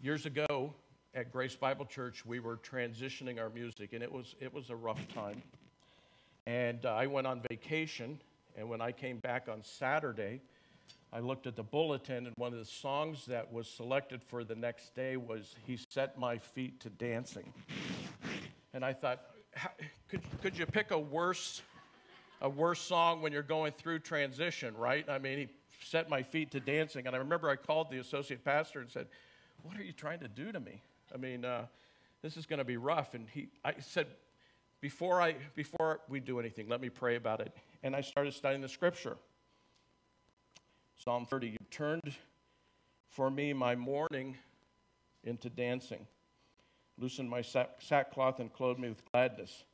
Years ago at Grace Bible Church, we were transitioning our music, and it was, it was a rough time. And uh, I went on vacation, and when I came back on Saturday, I looked at the bulletin, and one of the songs that was selected for the next day was He Set My Feet to Dancing. And I thought, could, could you pick a worse, a worse song when you're going through transition, right? I mean, He set my feet to dancing. And I remember I called the associate pastor and said, What are you trying to do to me? I mean, uh, this is going to be rough. And he, I said, before, I, before we do anything, let me pray about it. And I started studying the scripture. Psalm 30, you turned for me my mourning into dancing. Loosen my sack, sackcloth and clothe me with gladness.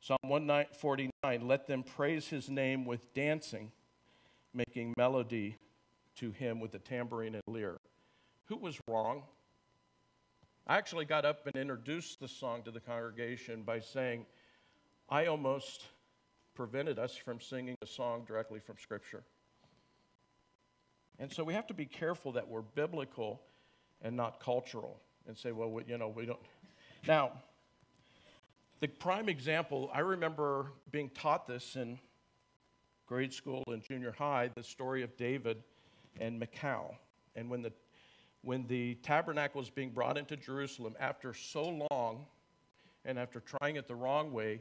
Psalm 149, let them praise his name with dancing, making melody to him with the tambourine and lyre. Who was wrong? I actually got up and introduced the song to the congregation by saying, I almost prevented us from singing a song directly from Scripture. And so we have to be careful that we're biblical and not cultural and say, well, we, you know, we don't. Now, the prime example, I remember being taught this in grade school and junior high, the story of David and Michal. And when the, when the tabernacle was being brought into Jerusalem, after so long and after trying it the wrong way,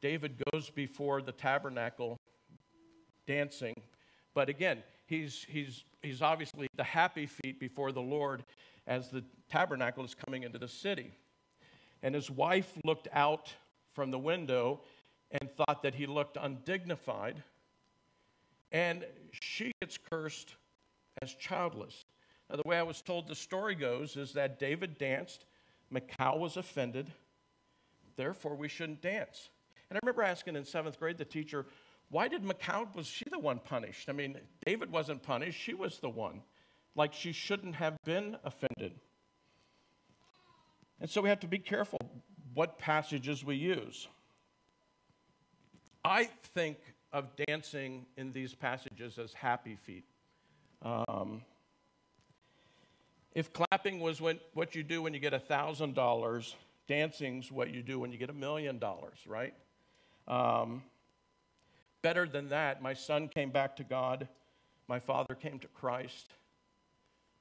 David goes before the tabernacle dancing. But again, he's, he's, he's obviously the happy feet before the Lord as the tabernacle is coming into the city. And his wife looked out from the window and thought that he looked undignified. And she gets cursed as childless. Now, the way I was told the story goes is that David danced, Michal was offended, therefore we shouldn't dance. And I remember asking in seventh grade the teacher, why did Michal, was she the one punished? I mean, David wasn't punished, she was the one. Like she shouldn't have been offended. And so we have to be careful what passages we use. I think of dancing in these passages as happy feet. Um, if clapping was when, what you do when you get $1,000, dancing's what you do when you get a million dollars, right? Um, better than that, my son came back to God. My father came to Christ.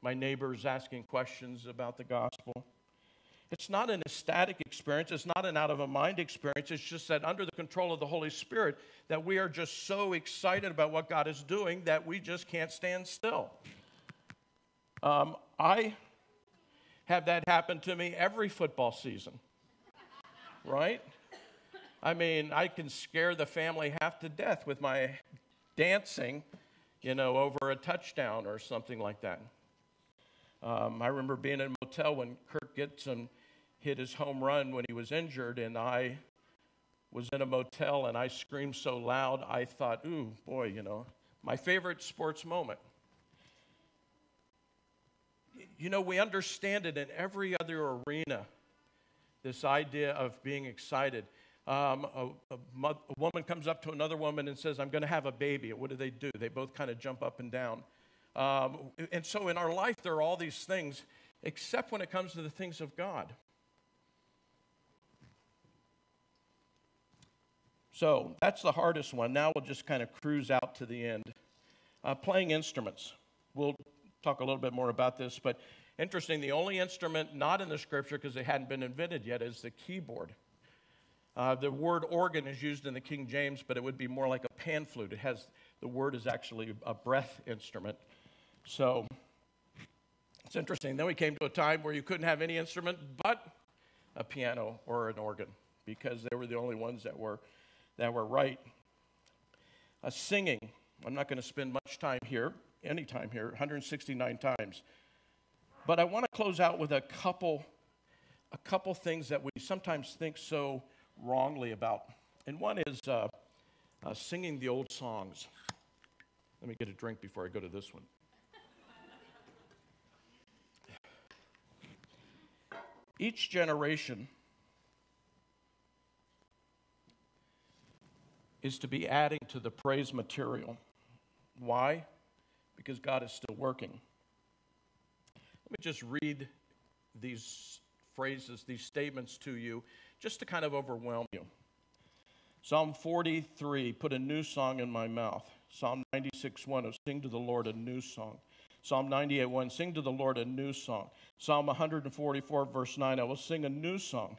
My neighbors asking questions about the gospel. It's not an ecstatic experience. It's not an out of a mind experience. It's just that under the control of the Holy Spirit, that we are just so excited about what God is doing that we just can't stand still. Um, I have that happen to me every football season, right? I mean, I can scare the family half to death with my dancing, you know, over a touchdown or something like that. Um, I remember being in a motel when Kirk Gibson hit his home run when he was injured, and I was in a motel and I screamed so loud, I thought, ooh, boy, you know, my favorite sports moment. You know, we understand it in every other arena, this idea of being excited. Um, a, a, a, woman comes up to another woman and says, I'm going to have a baby. What do they do? They both kind of jump up and down. Um, and so in our life, there are all these things, except when it comes to the things of God. So that's the hardest one. Now we'll just kind of cruise out to the end. Uh, playing instruments. Talk a little bit more about this, but interesting, the only instrument not in the scripture because it hadn't been invented yet is the keyboard. Uh, the word organ is used in the King James, but it would be more like a pan flute. It has the word is actually a breath instrument. So it's interesting. Then we came to a time where you couldn't have any instrument but a piano or an organ because they were the only ones that were, that were right. A singing. I'm not going to spend much time here, any time here, 169 times. But I want to close out with a couple, a couple things that we sometimes think so wrongly about. And one is uh, uh, singing the old songs. Let me get a drink before I go to this one. Each generation is to be adding to the praise material. Why? Because God is still working. Let me just read these phrases, these statements to you, just to kind of overwhelm you. Psalm 43, put a new song in my mouth. Psalm 96, 1, sing to the Lord a new song. Psalm 98, 1, sing to the Lord a new song. Psalm 144, verse 9, I will sing a new song.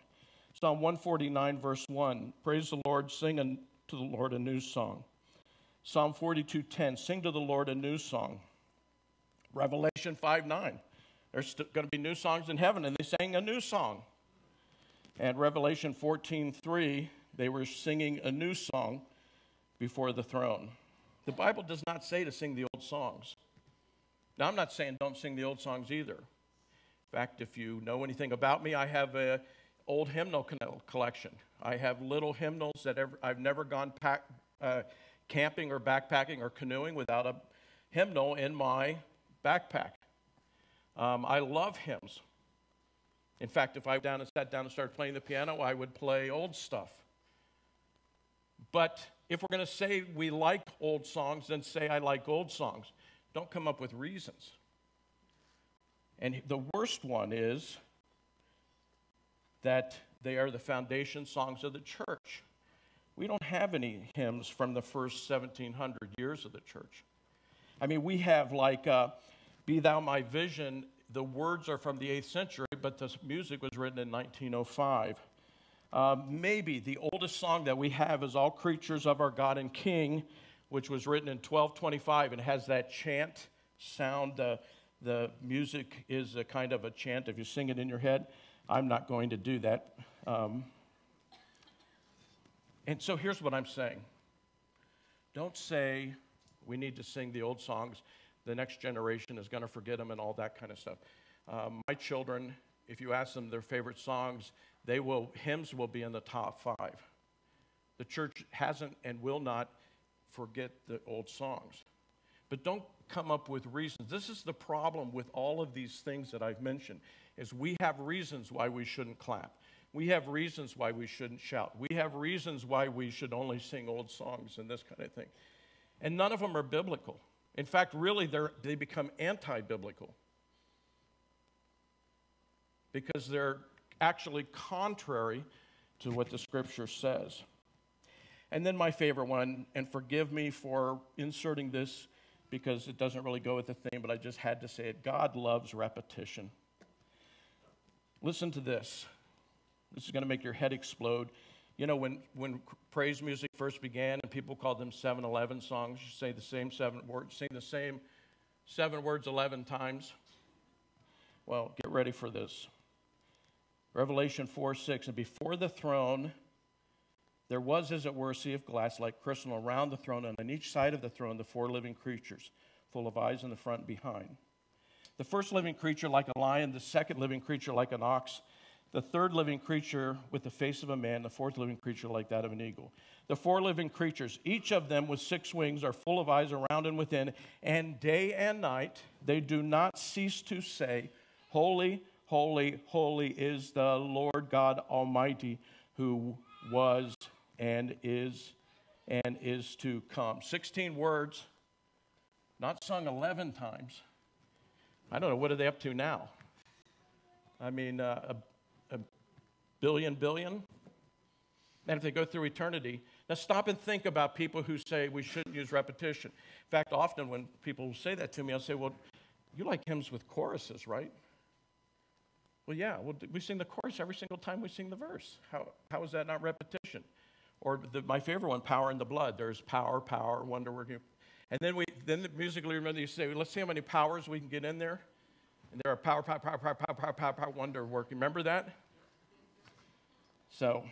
Psalm 149, verse 1, praise the Lord, sing to the Lord a new song. Psalm 42:10, sing to the Lord a new song. Revelation 5:9, there's going to be new songs in heaven, and they sang a new song. And Revelation 14:3, they were singing a new song before the throne. The Bible does not say to sing the old songs. Now, I'm not saying don't sing the old songs either. In fact, if you know anything about me, I have a old hymnal collection. I have little hymnals that ever, I've never gone pack, uh, camping or backpacking or canoeing without a hymnal in my backpack. Um, I love hymns. In fact, if I down and sat down and started playing the piano, I would play old stuff. But if we're going to say we like old songs, then say I like old songs. Don't come up with reasons. And the worst one is that they are the foundation songs of the church. We don't have any hymns from the first 1700 years of the church. I mean, we have like uh, Be Thou My Vision, the words are from the 8th century, but the music was written in 1905. Uh, maybe the oldest song that we have is All Creatures of Our God and King, which was written in 1225 and has that chant sound. Uh, the music is a kind of a chant if you sing it in your head. I'm not going to do that. Um, and so here's what I'm saying don't say we need to sing the old songs. The next generation is going to forget them and all that kind of stuff. Um, my children, if you ask them their favorite songs, they will hymns will be in the top five. The church hasn't and will not forget the old songs. But don't come up with reasons. This is the problem with all of these things that I've mentioned is we have reasons why we shouldn't clap. We have reasons why we shouldn't shout. We have reasons why we should only sing old songs and this kind of thing. And none of them are biblical. In fact, really, they become anti biblical because they're actually contrary to what the scripture says. And then my favorite one, and forgive me for inserting this because it doesn't really go with the theme, but I just had to say it God loves repetition. Listen to this. This is going to make your head explode. You know, when, when praise music first began and people called them 7 11 songs, you say the same seven words, sing the same seven words 11 times. Well, get ready for this. Revelation 4 6. And before the throne, there was, as it were, a sea of glass like crystal around the throne, and on each side of the throne, the four living creatures, full of eyes in the front and behind. The first living creature like a lion, the second living creature like an ox, the third living creature with the face of a man, the fourth living creature like that of an eagle. The four living creatures, each of them with six wings, are full of eyes around and within, and day and night they do not cease to say, Holy, holy, holy is the Lord God Almighty, who was and is and is to come. 16 words, not sung 11 times. I don't know, what are they up to now? I mean, uh, a, billion, billion? And if they go through eternity, now stop and think about people who say we shouldn't use repetition. In fact, often when people say that to me, I'll say, well, you like hymns with choruses, right? Well, yeah, well, we sing the chorus every single time we sing the verse. How, how is that not repetition? Or the, my favorite one, Power in the Blood. There's power, power, wonder working. And then we then the musically remember you say, let's see how many powers we can get in there. And there are power, power, power, power, power, power, power, power, wonder working. Remember that? So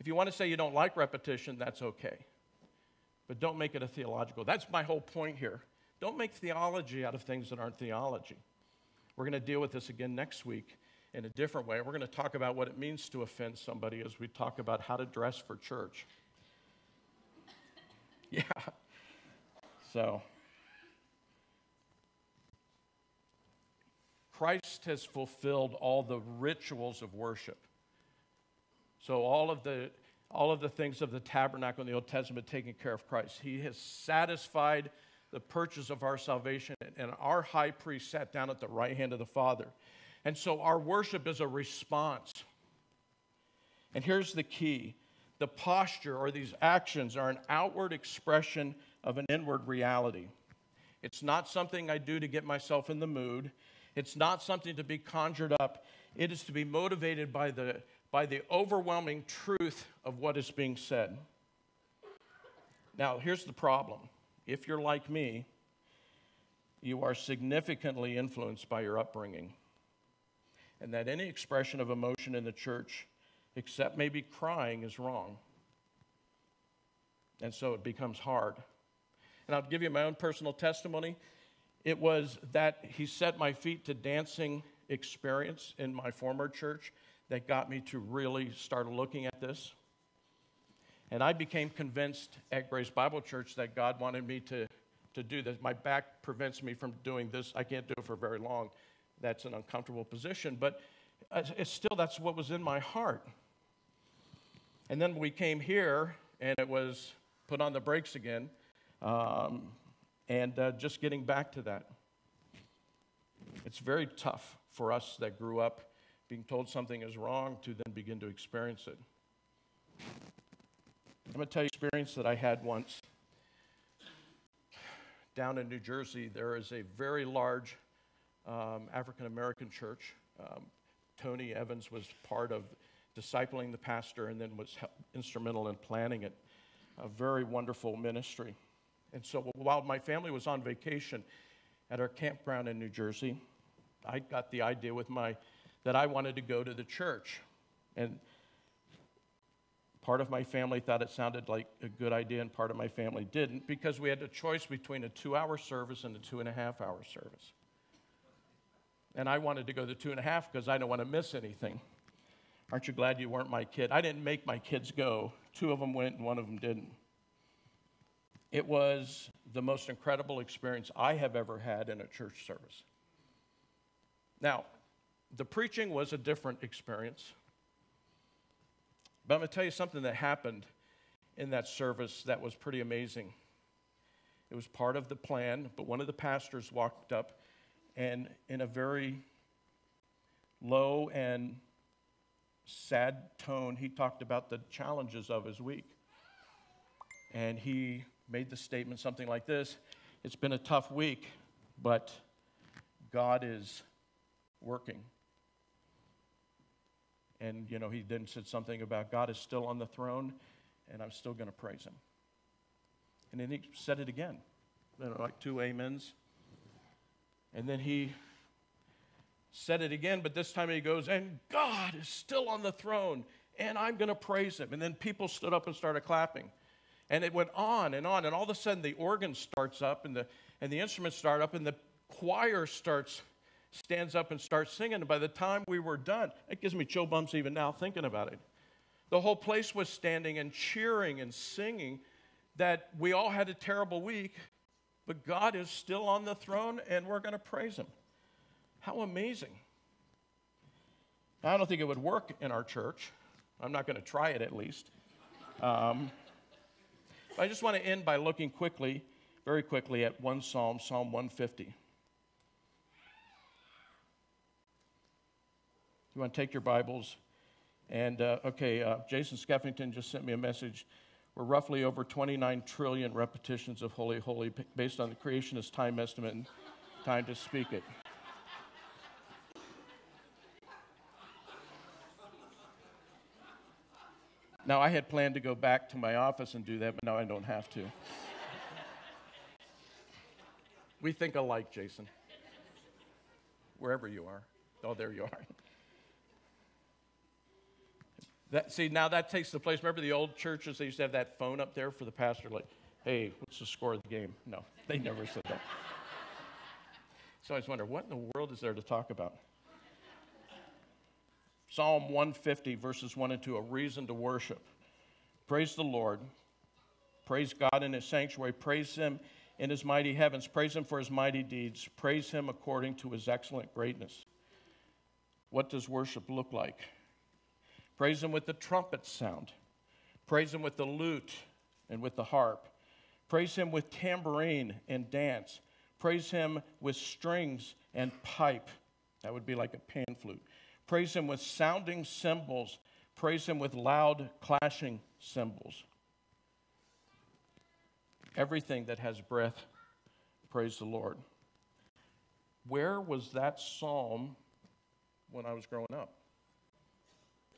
if you want to say you don't like repetition, that's okay. But don't make it a theological. That's my whole point here. Don't make theology out of things that aren't theology. We're going to deal with this again next week in a different way. We're going to talk about what it means to offend somebody as we talk about how to dress for church. [LAUGHS] Yeah. So, Christ has fulfilled all the rituals of worship. So, all of the all of the things of the tabernacle in the Old Testament taking care of Christ. He has satisfied the purchase of our salvation, and our high priest sat down at the right hand of the Father. And so our worship is a response. And here's the key the posture or these actions are an outward expression of an inward reality. It's not something I do to get myself in the mood. It's not something to be conjured up. It is to be motivated by the, by the overwhelming truth of what is being said. Now, here's the problem. If you're like me, you are significantly influenced by your upbringing. And that any expression of emotion in the church, except maybe crying, is wrong. And so it becomes hard. And I'll give you my own personal testimony. It was that he set my feet to dancing experience in my former church that got me to really start looking at this. And I became convinced at Grace Bible Church that God wanted me to, to do this. My back prevents me from doing this. I can't do it for very long. That's an uncomfortable position. But it's still, that's what was in my heart. And then we came here, and it was put on the brakes again. Um, and uh, just getting back to that. It's very tough for us that grew up being told something is wrong to then begin to experience it. I'm going to tell you an experience that I had once. Down in New Jersey, there is a very large um, African American church. Um, Tony Evans was part of discipling the pastor and then was instrumental in planning it. A very wonderful ministry. And so while my family was on vacation at our campground in New Jersey, I got the idea with my that I wanted to go to the church. And part of my family thought it sounded like a good idea, and part of my family didn't, because we had a choice between a two hour service and a two and a half hour service. And I wanted to go the two and a half because I don't want to miss anything. Aren't you glad you weren't my kid? I didn't make my kids go. Two of them went and one of them didn't. It was the most incredible experience I have ever had in a church service. Now, the preaching was a different experience. But I'm going to tell you something that happened in that service that was pretty amazing. It was part of the plan, but one of the pastors walked up and, in a very low and sad tone, he talked about the challenges of his week. And he made the statement something like this It's been a tough week, but God is working. And, you know, he then said something about God is still on the throne and I'm still going to praise him. And then he said it again, you know, like two amens. And then he said it again, but this time he goes, and God is still on the throne and I'm going to praise him. And then people stood up and started clapping. And it went on and on. And all of a sudden the organ starts up and the, and the instruments start up and the choir starts stands up and starts singing. And by the time we were done, it gives me chill bumps even now thinking about it. The whole place was standing and cheering and singing that we all had a terrible week, but God is still on the throne and we're going to praise Him. How amazing. I don't think it would work in our church. I'm not going to try it at least. Um, I just want to end by looking quickly, very quickly, at one psalm, Psalm 150. You want to take your Bibles? And uh, okay, uh, Jason Skeffington just sent me a message. We're roughly over 29 trillion repetitions of Holy, Holy based on the creationist time estimate and time to speak it. Now, I had planned to go back to my office and do that, but now I don't have to. we think alike, Jason. Wherever you are. Oh, there you are. That, see, now that takes the place. Remember the old churches, they used to have that phone up there for the pastor, like, hey, what's the score of the game? No, they never said that. so I just wonder, what in the world is there to talk about? Psalm 150, verses 1 and 2, a reason to worship. Praise the Lord. Praise God in his sanctuary. Praise him in his mighty heavens. Praise him for his mighty deeds. Praise him according to his excellent greatness. What does worship look like? Praise Him with the trumpet sound. Praise Him with the lute and with the harp. Praise Him with tambourine and dance. Praise Him with strings and pipe. That would be like a pan flute. Praise Him with sounding cymbals. Praise Him with loud clashing cymbals. Everything that has breath, praise the Lord. Where was that psalm when I was growing up?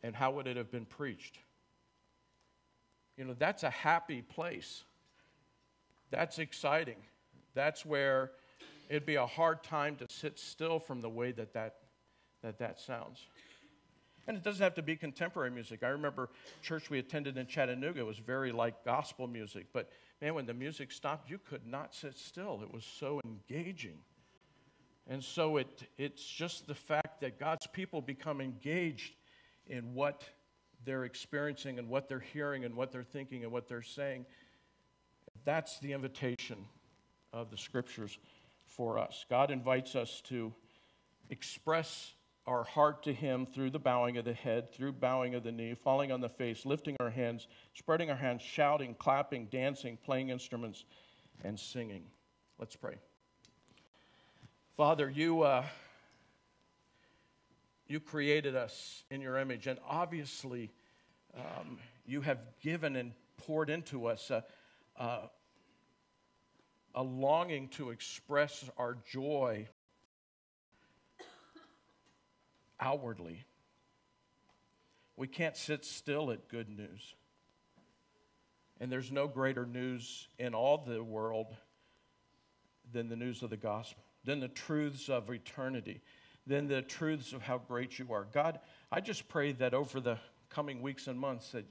and how would it have been preached? You know, that's a happy place That's exciting. That's where it'd be a hard time to sit still from the way that that, that, that sounds. And it doesn't have to be contemporary music. I remember church we attended in Chattanooga was very like gospel music, but man, when the music stopped, you could not sit still. It was so engaging. And so it, it's just the fact that God's people become engaged in what they're experiencing and what they're hearing and what they're thinking and what they're saying. That's the invitation of the scriptures for us. God invites us to express our heart to Him through the bowing of the head, through bowing of the knee, falling on the face, lifting our hands, spreading our hands, shouting, clapping, dancing, playing instruments, and singing. Let's pray. Father, you, uh, you created us in your image, and obviously um, you have given and poured into us a, a, a longing to express our joy outwardly. We can't sit still at good news. And there's no greater news in all the world than the news of the gospel, than the truths of eternity, than the truths of how great you are. God, I just pray that over the coming weeks and months that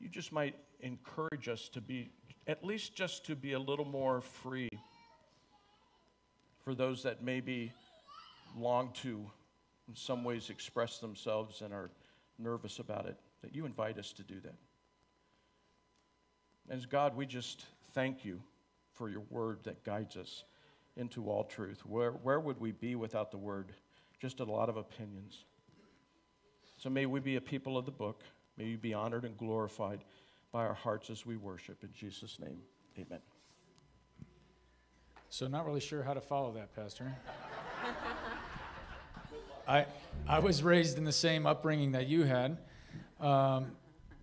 you just might encourage us to be at least just to be a little more free for those that maybe long to in some ways express themselves and are nervous about it, that you invite us to do that. As God, we just thank you for your word that guides us into all truth. Where, where would we be without the word? Just a lot of opinions. So may we be a people of the book. May you be honored and glorified by our hearts as we worship. In Jesus' name, amen. So, not really sure how to follow that, Pastor. [LAUGHS] I, I was raised in the same upbringing that you had. Um,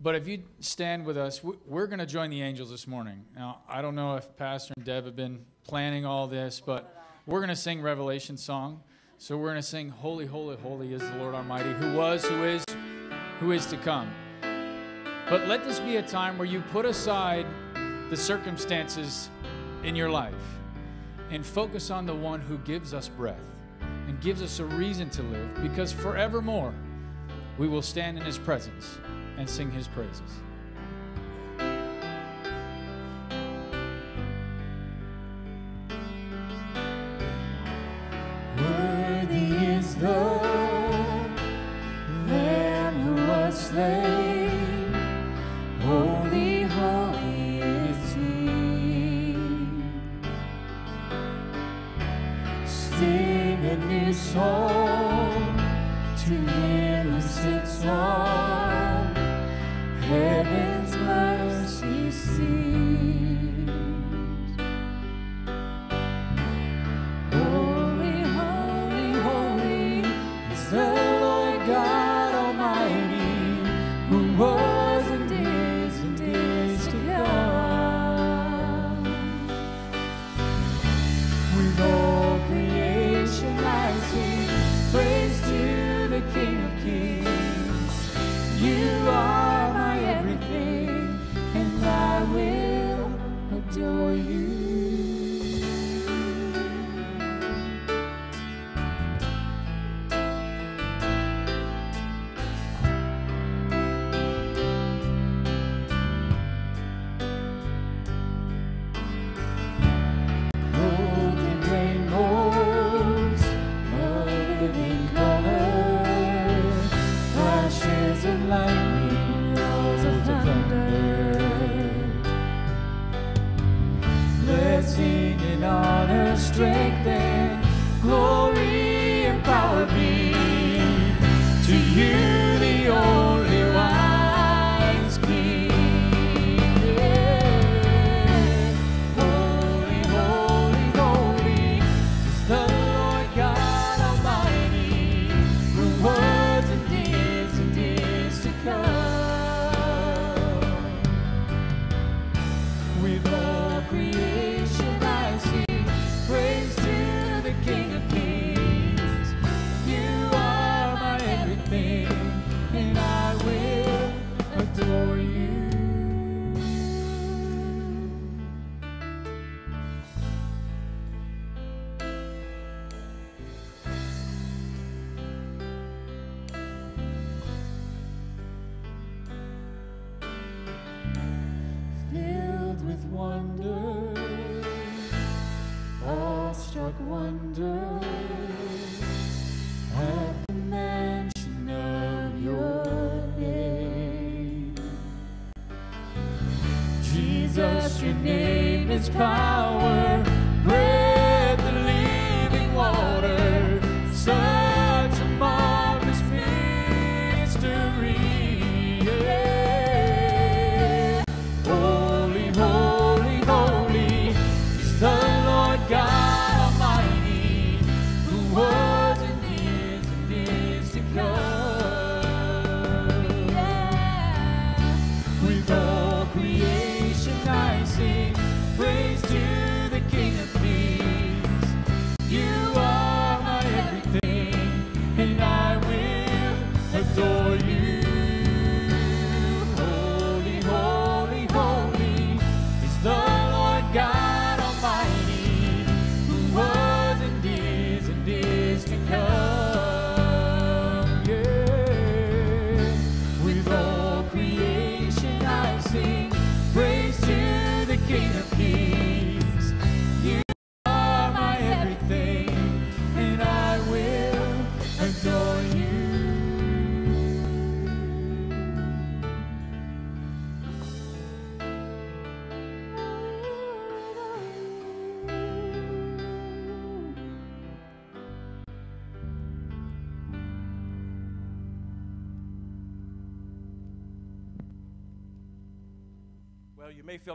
but if you stand with us, we- we're going to join the angels this morning. Now, I don't know if Pastor and Deb have been planning all this, but we're going to sing Revelation song. So we're going to sing Holy, Holy, Holy is the Lord Almighty, who was, who is, who is to come. But let this be a time where you put aside the circumstances in your life and focus on the one who gives us breath and gives us a reason to live because forevermore we will stand in his presence and sing his praises.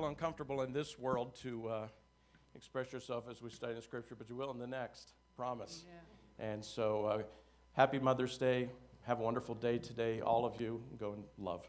uncomfortable in this world to uh, express yourself as we study the scripture, but you will in the next, promise. Yeah. And so, uh, happy Mother's Day. Have a wonderful day today, all of you. Go in love.